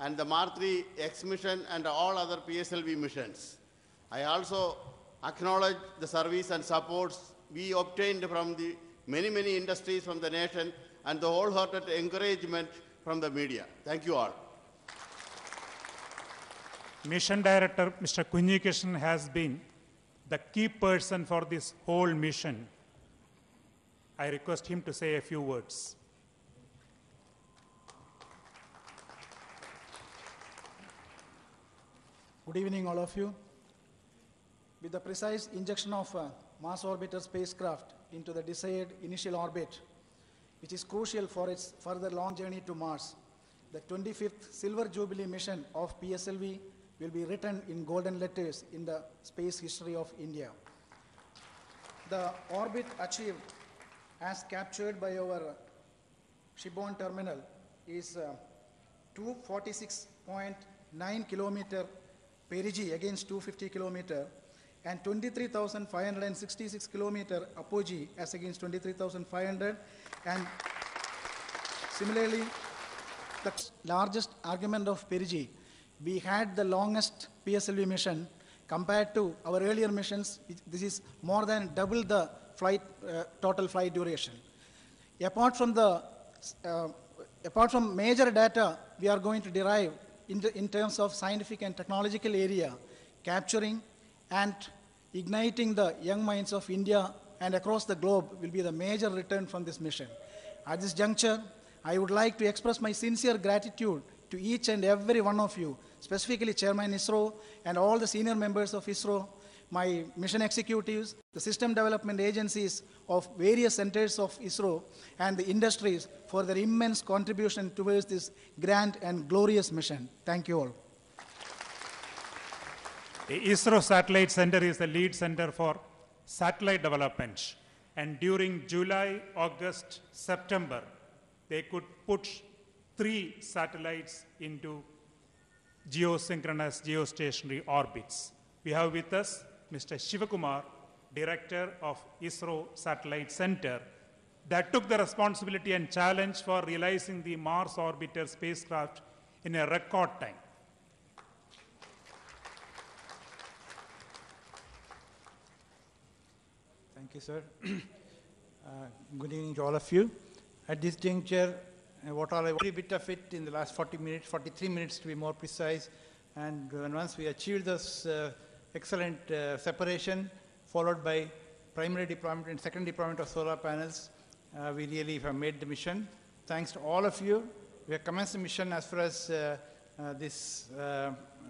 and the Mark 3 X mission and all other PSLV missions. I also acknowledge the service and supports we obtained from the many, many industries from the nation and the wholehearted encouragement from the media. Thank you all. Mission Director Mr. Kunhikrishnan has been the key person for this whole mission. I request him to say a few words. Good evening, all of you. With the precise injection of uh, Mars orbiter spacecraft into the desired initial orbit, which is crucial for its further long journey to Mars, the 25th Silver Jubilee mission of PSLV will be written in golden letters in the space history of India. The orbit achieved as captured by our shipborne terminal is uh, 246.9 kilometer perigee against 250 kilometer and 23,566 kilometer apogee as against 23,500 and similarly the largest argument of perigee we had the longest PSLV mission compared to our earlier missions. This is more than double the flight, uh, total flight duration. Apart from the, uh, apart from major data we are going to derive in, the, in terms of scientific and technological area, capturing and igniting the young minds of India and across the globe will be the major return from this mission. At this juncture, I would like to express my sincere gratitude to each and every one of you, specifically Chairman ISRO and all the senior members of ISRO, my mission executives, the system development agencies of various centers of ISRO, and the industries for their immense contribution towards this grand and glorious mission. Thank you all. The ISRO Satellite Center is the lead center for satellite development. And during July, August, September, they could put three satellites into geosynchronous geostationary orbits. We have with us Mr. Shivakumar, Director of ISRO Satellite Center, that took the responsibility and challenge for realizing the Mars orbiter spacecraft in a record time. Thank you, sir. [clears throat] uh, good evening to all of you. At this juncture, uh, what all I every bit of it in the last 40 minutes, 43 minutes to be more precise. And once we achieve this uh, excellent uh, separation, followed by primary deployment and second deployment of solar panels, uh, we really have made the mission. Thanks to all of you. We have commenced the mission as far as uh, this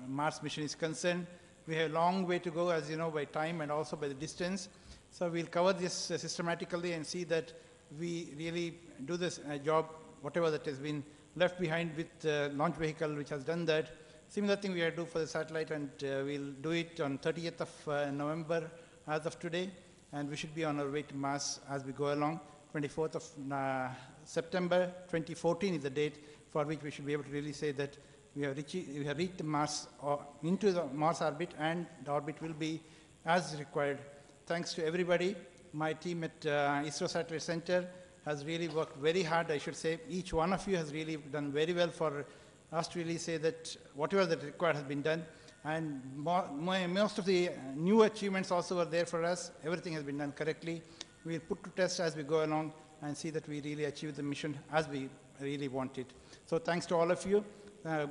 Mars mission is concerned. We have a long way to go, as you know, by time and also by the distance. So we'll cover this uh, systematically and see that we really do this uh, job, whatever that has been left behind with uh, launch vehicle, which has done that. Similar thing we are to do for the satellite, and uh, we'll do it on 30th of uh, November as of today, and we should be on our way to Mars as we go along. 24th of uh, September 2014 is the date for which we should be able to really say that we have reached, we have reached Mars or into the Mars orbit, and the orbit will be as required thanks to everybody. My team at uh, ISRO Satellite Center has really worked very hard, I should say. Each one of you has really done very well for us to really say that whatever that required has been done. And most of the new achievements also are there for us. Everything has been done correctly. We'll put to test as we go along and see that we really achieve the mission as we really want it. So thanks to all of you. Uh,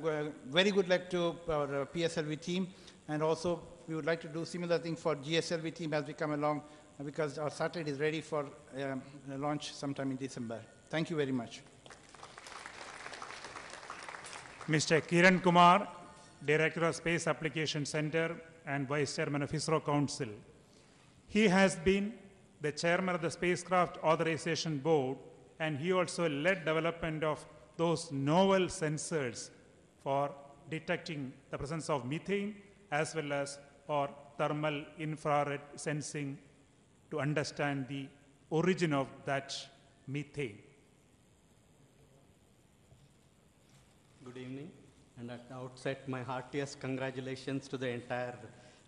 very good luck to our uh, PSLV team and also we would like to do similar thing for GSLV team as we come along uh, because our satellite is ready for um, launch sometime in December. Thank you very much. Mr. Kiran Kumar, Director of Space Application Center and Vice Chairman of ISRO Council. He has been the Chairman of the Spacecraft Authorization Board and he also led development of those novel sensors for detecting the presence of methane as well as for thermal infrared sensing to understand the origin of that methane. Good evening, and at the outset, my heartiest congratulations to the entire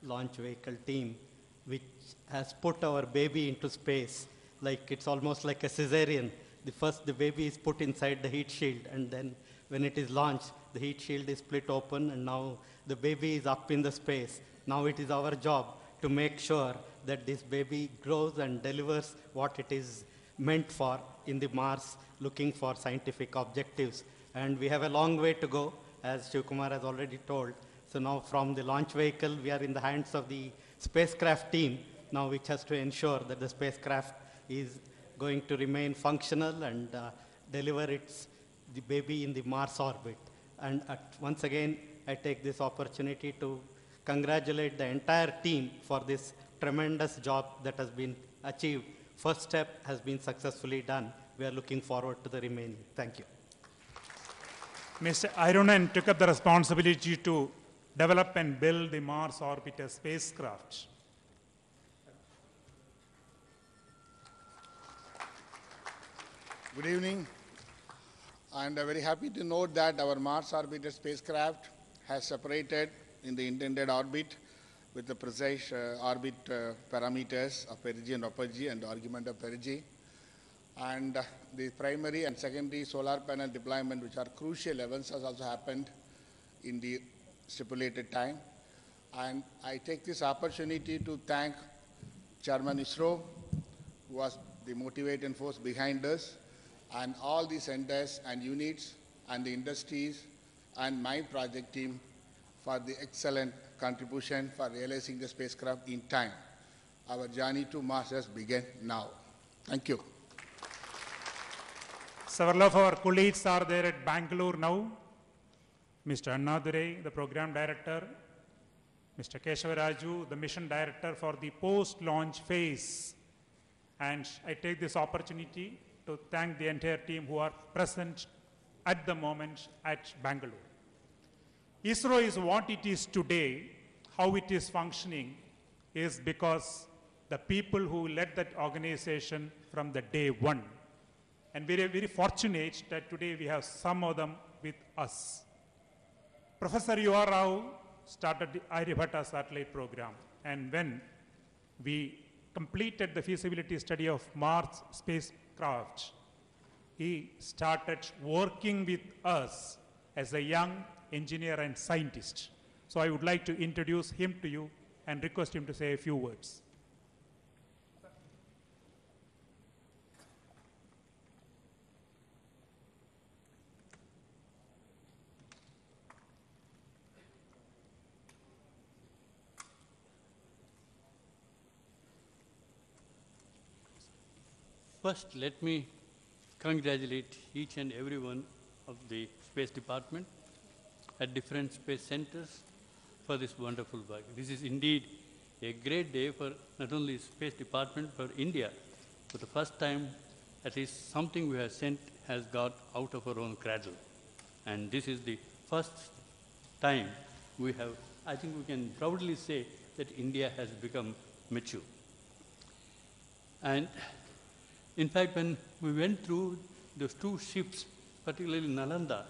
launch vehicle team, which has put our baby into space. Like it's almost like a cesarean. The first, the baby is put inside the heat shield, and then when it is launched, the heat shield is split open, and now the baby is up in the space. Now it is our job to make sure that this baby grows and delivers what it is meant for in the Mars, looking for scientific objectives. And we have a long way to go, as Shivkumar has already told. So now from the launch vehicle, we are in the hands of the spacecraft team, now which has to ensure that the spacecraft is going to remain functional and uh, deliver its the baby in the Mars orbit. And at, once again, I take this opportunity to congratulate the entire team for this tremendous job that has been achieved. First step has been successfully done. We are looking forward to the remaining. Thank you. Mr. Arunan took up the responsibility to develop and build the Mars orbiter spacecraft. Good evening. And I'm very happy to note that our Mars orbiter spacecraft has separated in the intended orbit with the precise uh, orbit uh, parameters of perigee and apogee and argument of perigee. And uh, the primary and secondary solar panel deployment, which are crucial events, has also happened in the stipulated time. And I take this opportunity to thank Chairman ISRO, who was the motivating force behind us, and all the centers and units and the industries and my project team for the excellent contribution for realizing the spacecraft in time. Our journey to Mars has begun now. Thank you. Several of our colleagues are there at Bangalore now. Mr. Annadurai, the program director, Mr. Keshavaraju, the mission director for the post-launch phase. And I take this opportunity to thank the entire team who are present at the moment at Bangalore. ISRO is what it is today, how it is functioning, is because the people who led that organization from the day one. And very, very fortunate that today we have some of them with us. Professor U.R. Rao started the Aryabhatta satellite program, and when we completed the feasibility study of Mars spacecraft, he started working with us as a young engineer and scientist. So I would like to introduce him to you and request him to say a few words. First, let me congratulate each and every one of the Space Department at different space centers for this wonderful work. This is indeed a great day for not only Space Department, but India. For the first time, at least something we have sent has got out of our own cradle. And this is the first time we have, I think we can proudly say that India has become mature. And in fact, when we went through those two ships, particularly Nalanda,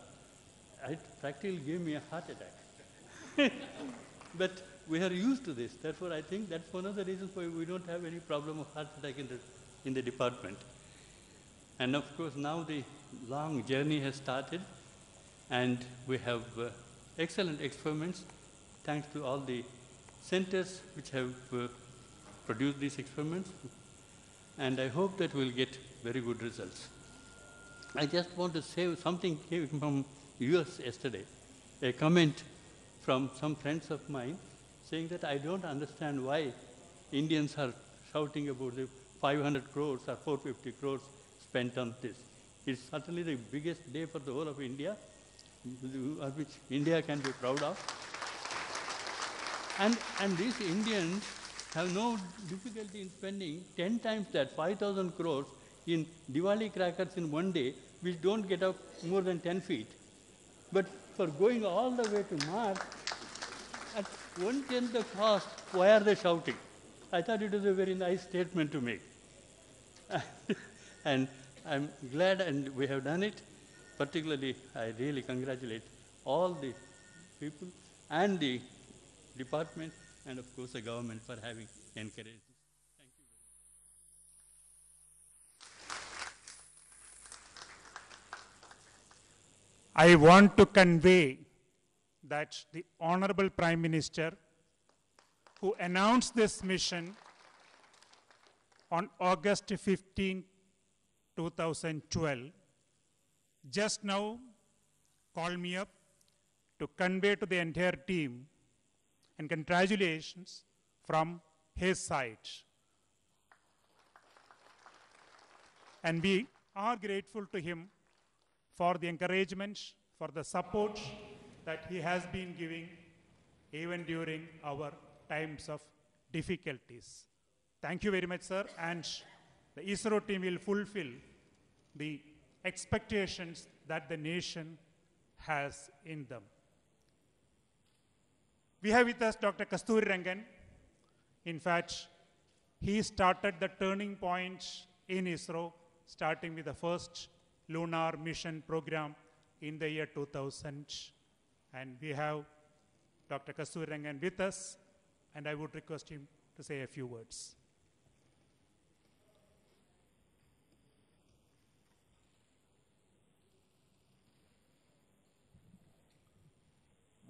it practically gave me a heart attack. [laughs] but we are used to this. Therefore, I think that's one of the reasons why we don't have any problem of heart attack in the, in the department. And of course, now the long journey has started, and we have uh, excellent experiments thanks to all the centers which have uh, produced these experiments. And I hope that we'll get very good results. I just want to say something came from US yesterday, a comment from some friends of mine saying that I don't understand why Indians are shouting about the 500 crores or 450 crores spent on this. It's certainly the biggest day for the whole of India, which India can be proud of. And, and these Indians have no difficulty in spending 10 times that, 5,000 crores in Diwali crackers in one day, which don't get up more than 10 feet. But for going all the way to Mars, at one tenth the cost, why are they shouting? I thought it was a very nice statement to make. [laughs] and I'm glad and we have done it. Particularly, I really congratulate all the people and the department and of course the government for having encouraged this. Thank you very much. I want to convey that the Honorable Prime Minister, who announced this mission on August 15, 2012, just now called me up to convey to the entire team and congratulations from his side. And we are grateful to him for the encouragement, for the support that he has been giving even during our times of difficulties. Thank you very much, sir. And the ISRO team will fulfill the expectations that the nation has in them. We have with us Dr. Kasturi Rangan. In fact, he started the turning point in ISRO, starting with the first lunar mission program in the year 2000. And we have Dr. Kasturi Rangan with us, and I would request him to say a few words.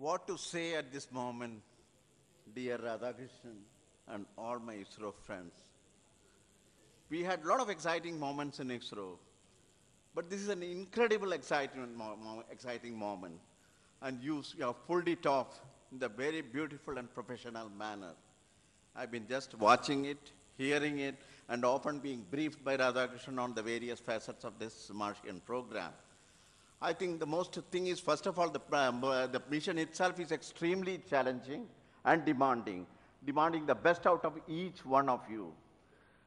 What to say at this moment, dear Radhakrishnan and all my ISRO friends? We had a lot of exciting moments in ISRO, but this is an incredible exciting, mo exciting moment. And you, you have pulled it off in a very beautiful and professional manner. I've been just watching it, hearing it, and often being briefed by Radhakrishnan on the various facets of this Martian program. I think the most thing is, first of all, the, uh, the mission itself is extremely challenging and demanding, demanding the best out of each one of you.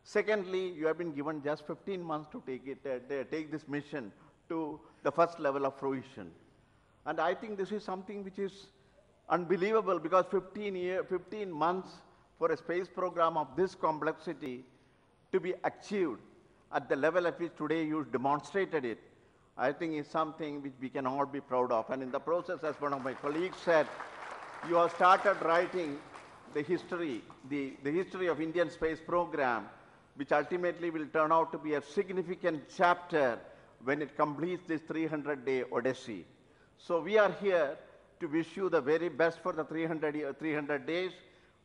Secondly, you have been given just 15 months to take, it, uh, take this mission to the first level of fruition. And I think this is something which is unbelievable because 15, year, 15 months for a space program of this complexity to be achieved at the level at which today you demonstrated it, I think is something which we can all be proud of. And in the process, as one of my colleagues said, you have started writing the history, the, the history of Indian space program, which ultimately will turn out to be a significant chapter when it completes this 300-day odyssey. So we are here to wish you the very best for the 300, 300 days,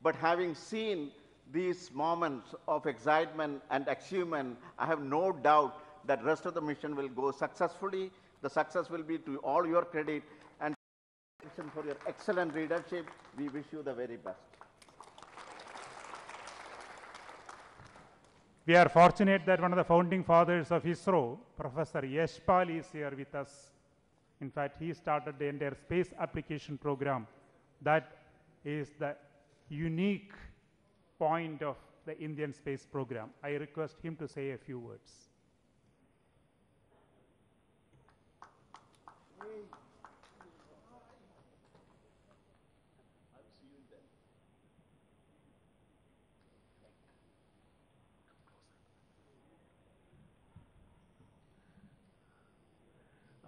but having seen these moments of excitement and achievement, I have no doubt that rest of the mission will go successfully. The success will be to all your credit and for your excellent leadership. We wish you the very best. We are fortunate that one of the founding fathers of ISRO, Professor Yash Pal, is here with us. In fact, he started the entire space application program. That is the unique point of the Indian space program. I request him to say a few words.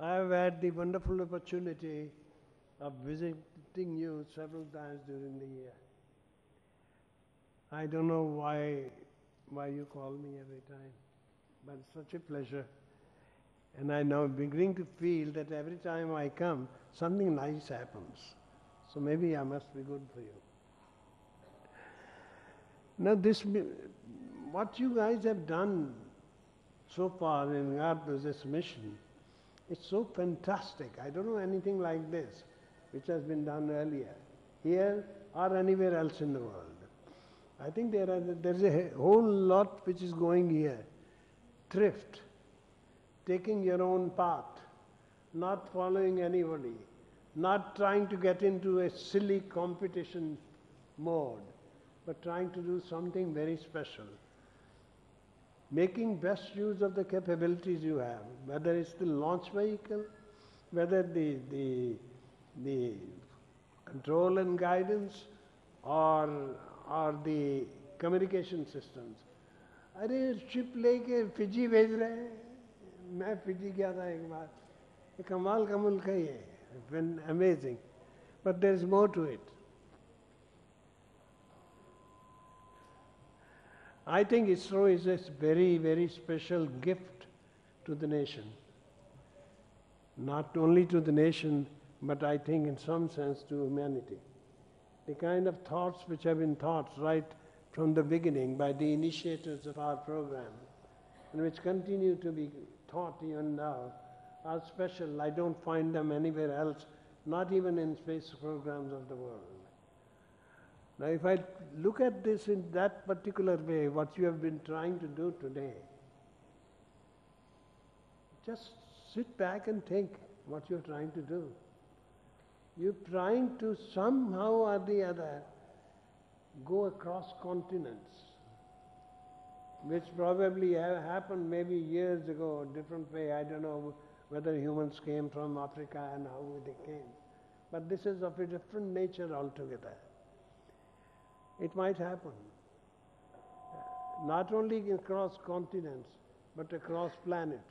I have had the wonderful opportunity of visiting you several times during the year. I don't know why, why you call me every time, but it's such a pleasure. And I now beginning to feel that every time I come, something nice happens. So maybe I must be good for you. Now, this, what you guys have done so far in to this mission it's so fantastic. I don't know anything like this which has been done earlier, here or anywhere else in the world. I think there are, there's a whole lot which is going here. Thrift, taking your own path, not following anybody, not trying to get into a silly competition mode, but trying to do something very special making best use of the capabilities you have, whether it's the launch vehicle, whether the, the, the control and guidance, or, or the communication systems. अरे ship लेके Fiji भेज रहे हैं मैं Fiji गया था एक बार ये कमाल का मुल्क है ये amazing but there is more to it I think ISRO is a very, very special gift to the nation. Not only to the nation, but I think in some sense to humanity. The kind of thoughts which have been thought right from the beginning by the initiators of our program, and which continue to be taught even now, are special. I don't find them anywhere else, not even in space programs of the world. Now, if I look at this in that particular way, what you have been trying to do today, just sit back and think what you're trying to do. You're trying to somehow or the other go across continents, which probably happened maybe years ago, different way. I don't know whether humans came from Africa and how they came. But this is of a different nature altogether. It might happen. Not only across continents, but across planets.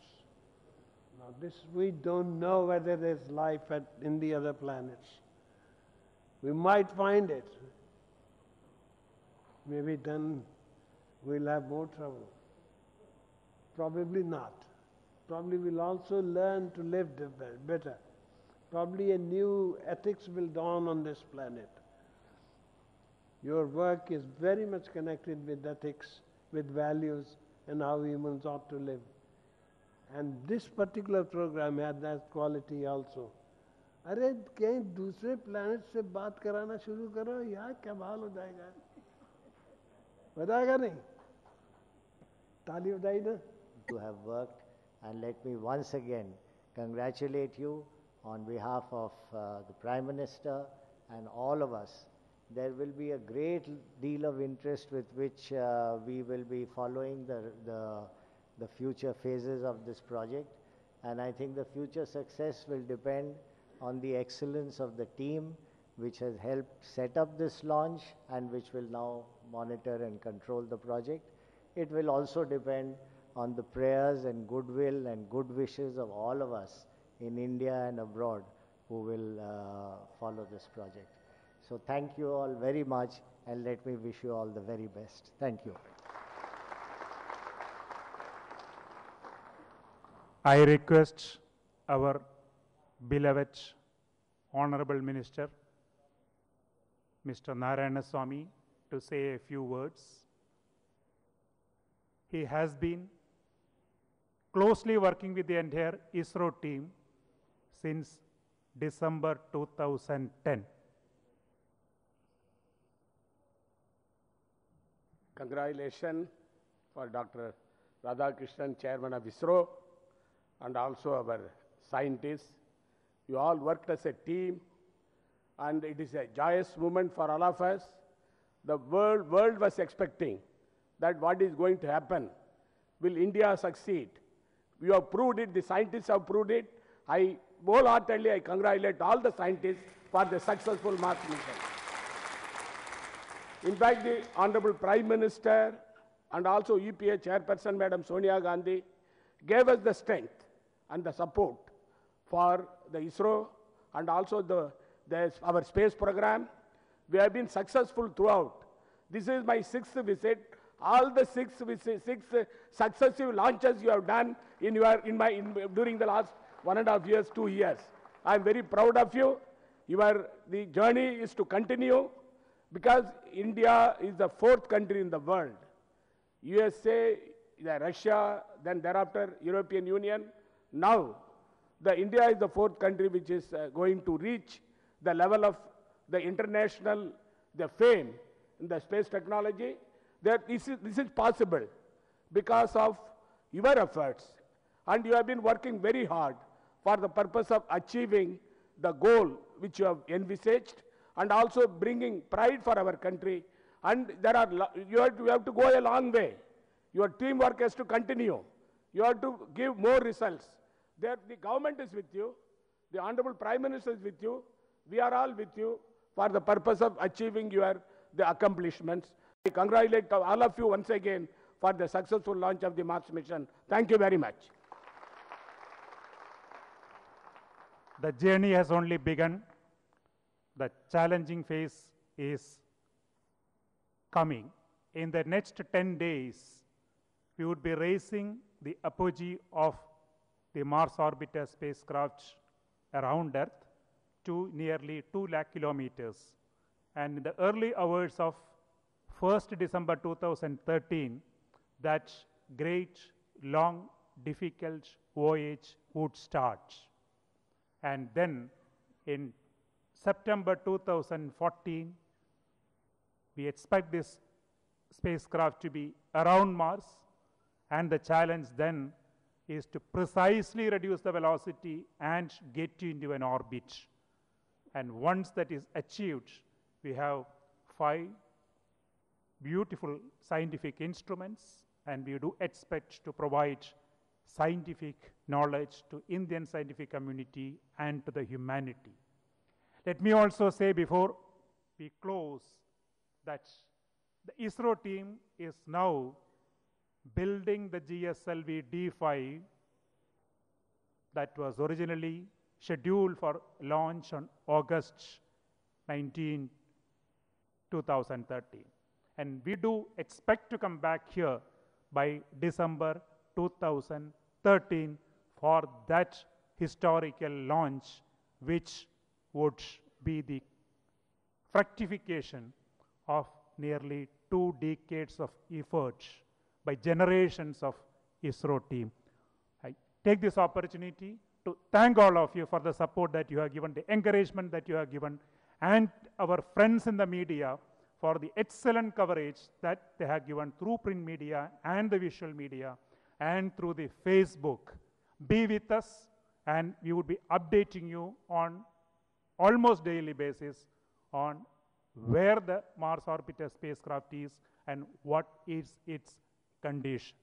Now, this we don't know whether there's life at, in the other planets. We might find it. Maybe then we'll have more trouble. Probably not. Probably we'll also learn to live better. Probably a new ethics will dawn on this planet. Your work is very much connected with ethics, with values, and how humans ought to live. And this particular program had that quality also. अरे कहीं दूसरे planet से बात कराना शुरू करो यार क्या हाल हो जाएगा बताएगा नहीं ताली बजाई ना You have worked and let me once again congratulate you on behalf of uh, the Prime Minister and all of us there will be a great deal of interest with which uh, we will be following the, the, the future phases of this project. And I think the future success will depend on the excellence of the team which has helped set up this launch and which will now monitor and control the project. It will also depend on the prayers and goodwill and good wishes of all of us in India and abroad who will uh, follow this project. So thank you all very much and let me wish you all the very best. Thank you. I request our beloved Honorable Minister, Mr. Narayanasamy, to say a few words. He has been closely working with the entire ISRO team since December 2010. Congratulations for Dr. Radhakrishnan, Chairman of ISRO, and also our scientists. You all worked as a team, and it is a joyous moment for all of us. The world, world was expecting that what is going to happen. Will India succeed? We have proved it, the scientists have proved it. I wholeheartedly I congratulate all the scientists for the successful Mars mission. In fact, the Honorable Prime Minister and also UPA Chairperson Madam Sonia Gandhi gave us the strength and the support for the ISRO and also the, the, our space program. We have been successful throughout. This is my sixth visit. All the six, six successive launches you have done in your, in my, in, during the last one and a half years, two years. I am very proud of you. Your, the journey is to continue because India is the fourth country in the world. USA, Russia, then thereafter European Union. Now, the India is the fourth country which is uh, going to reach the level of the international, the fame in the space technology. That this is, this is possible because of your efforts. And you have been working very hard for the purpose of achieving the goal which you have envisaged and also bringing pride for our country. And there are, you have, to, you have to go a long way. Your teamwork has to continue. You have to give more results. There, the government is with you. The Honorable Prime Minister is with you. We are all with you for the purpose of achieving your the accomplishments. I congratulate all of you once again for the successful launch of the Mars mission. Thank you very much. The journey has only begun the challenging phase is coming. In the next 10 days, we would be raising the apogee of the Mars orbiter spacecraft around Earth to nearly 2 lakh kilometers. And in the early hours of 1st December 2013, that great, long, difficult voyage would start. And then in September 2014, we expect this spacecraft to be around Mars, and the challenge then is to precisely reduce the velocity and get you into an orbit. And once that is achieved, we have five beautiful scientific instruments, and we do expect to provide scientific knowledge to Indian scientific community and to the humanity. Let me also say before we close that the ISRO team is now building the GSLV D5 that was originally scheduled for launch on August 19, 2013. And we do expect to come back here by December 2013 for that historical launch, which would be the fructification of nearly two decades of effort by generations of ISRO team. I take this opportunity to thank all of you for the support that you have given, the encouragement that you have given, and our friends in the media for the excellent coverage that they have given through print media and the visual media and through the Facebook. Be with us, and we would be updating you on almost daily basis on where the Mars orbiter spacecraft is and what is its condition.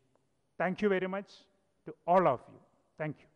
Thank you very much to all of you. Thank you.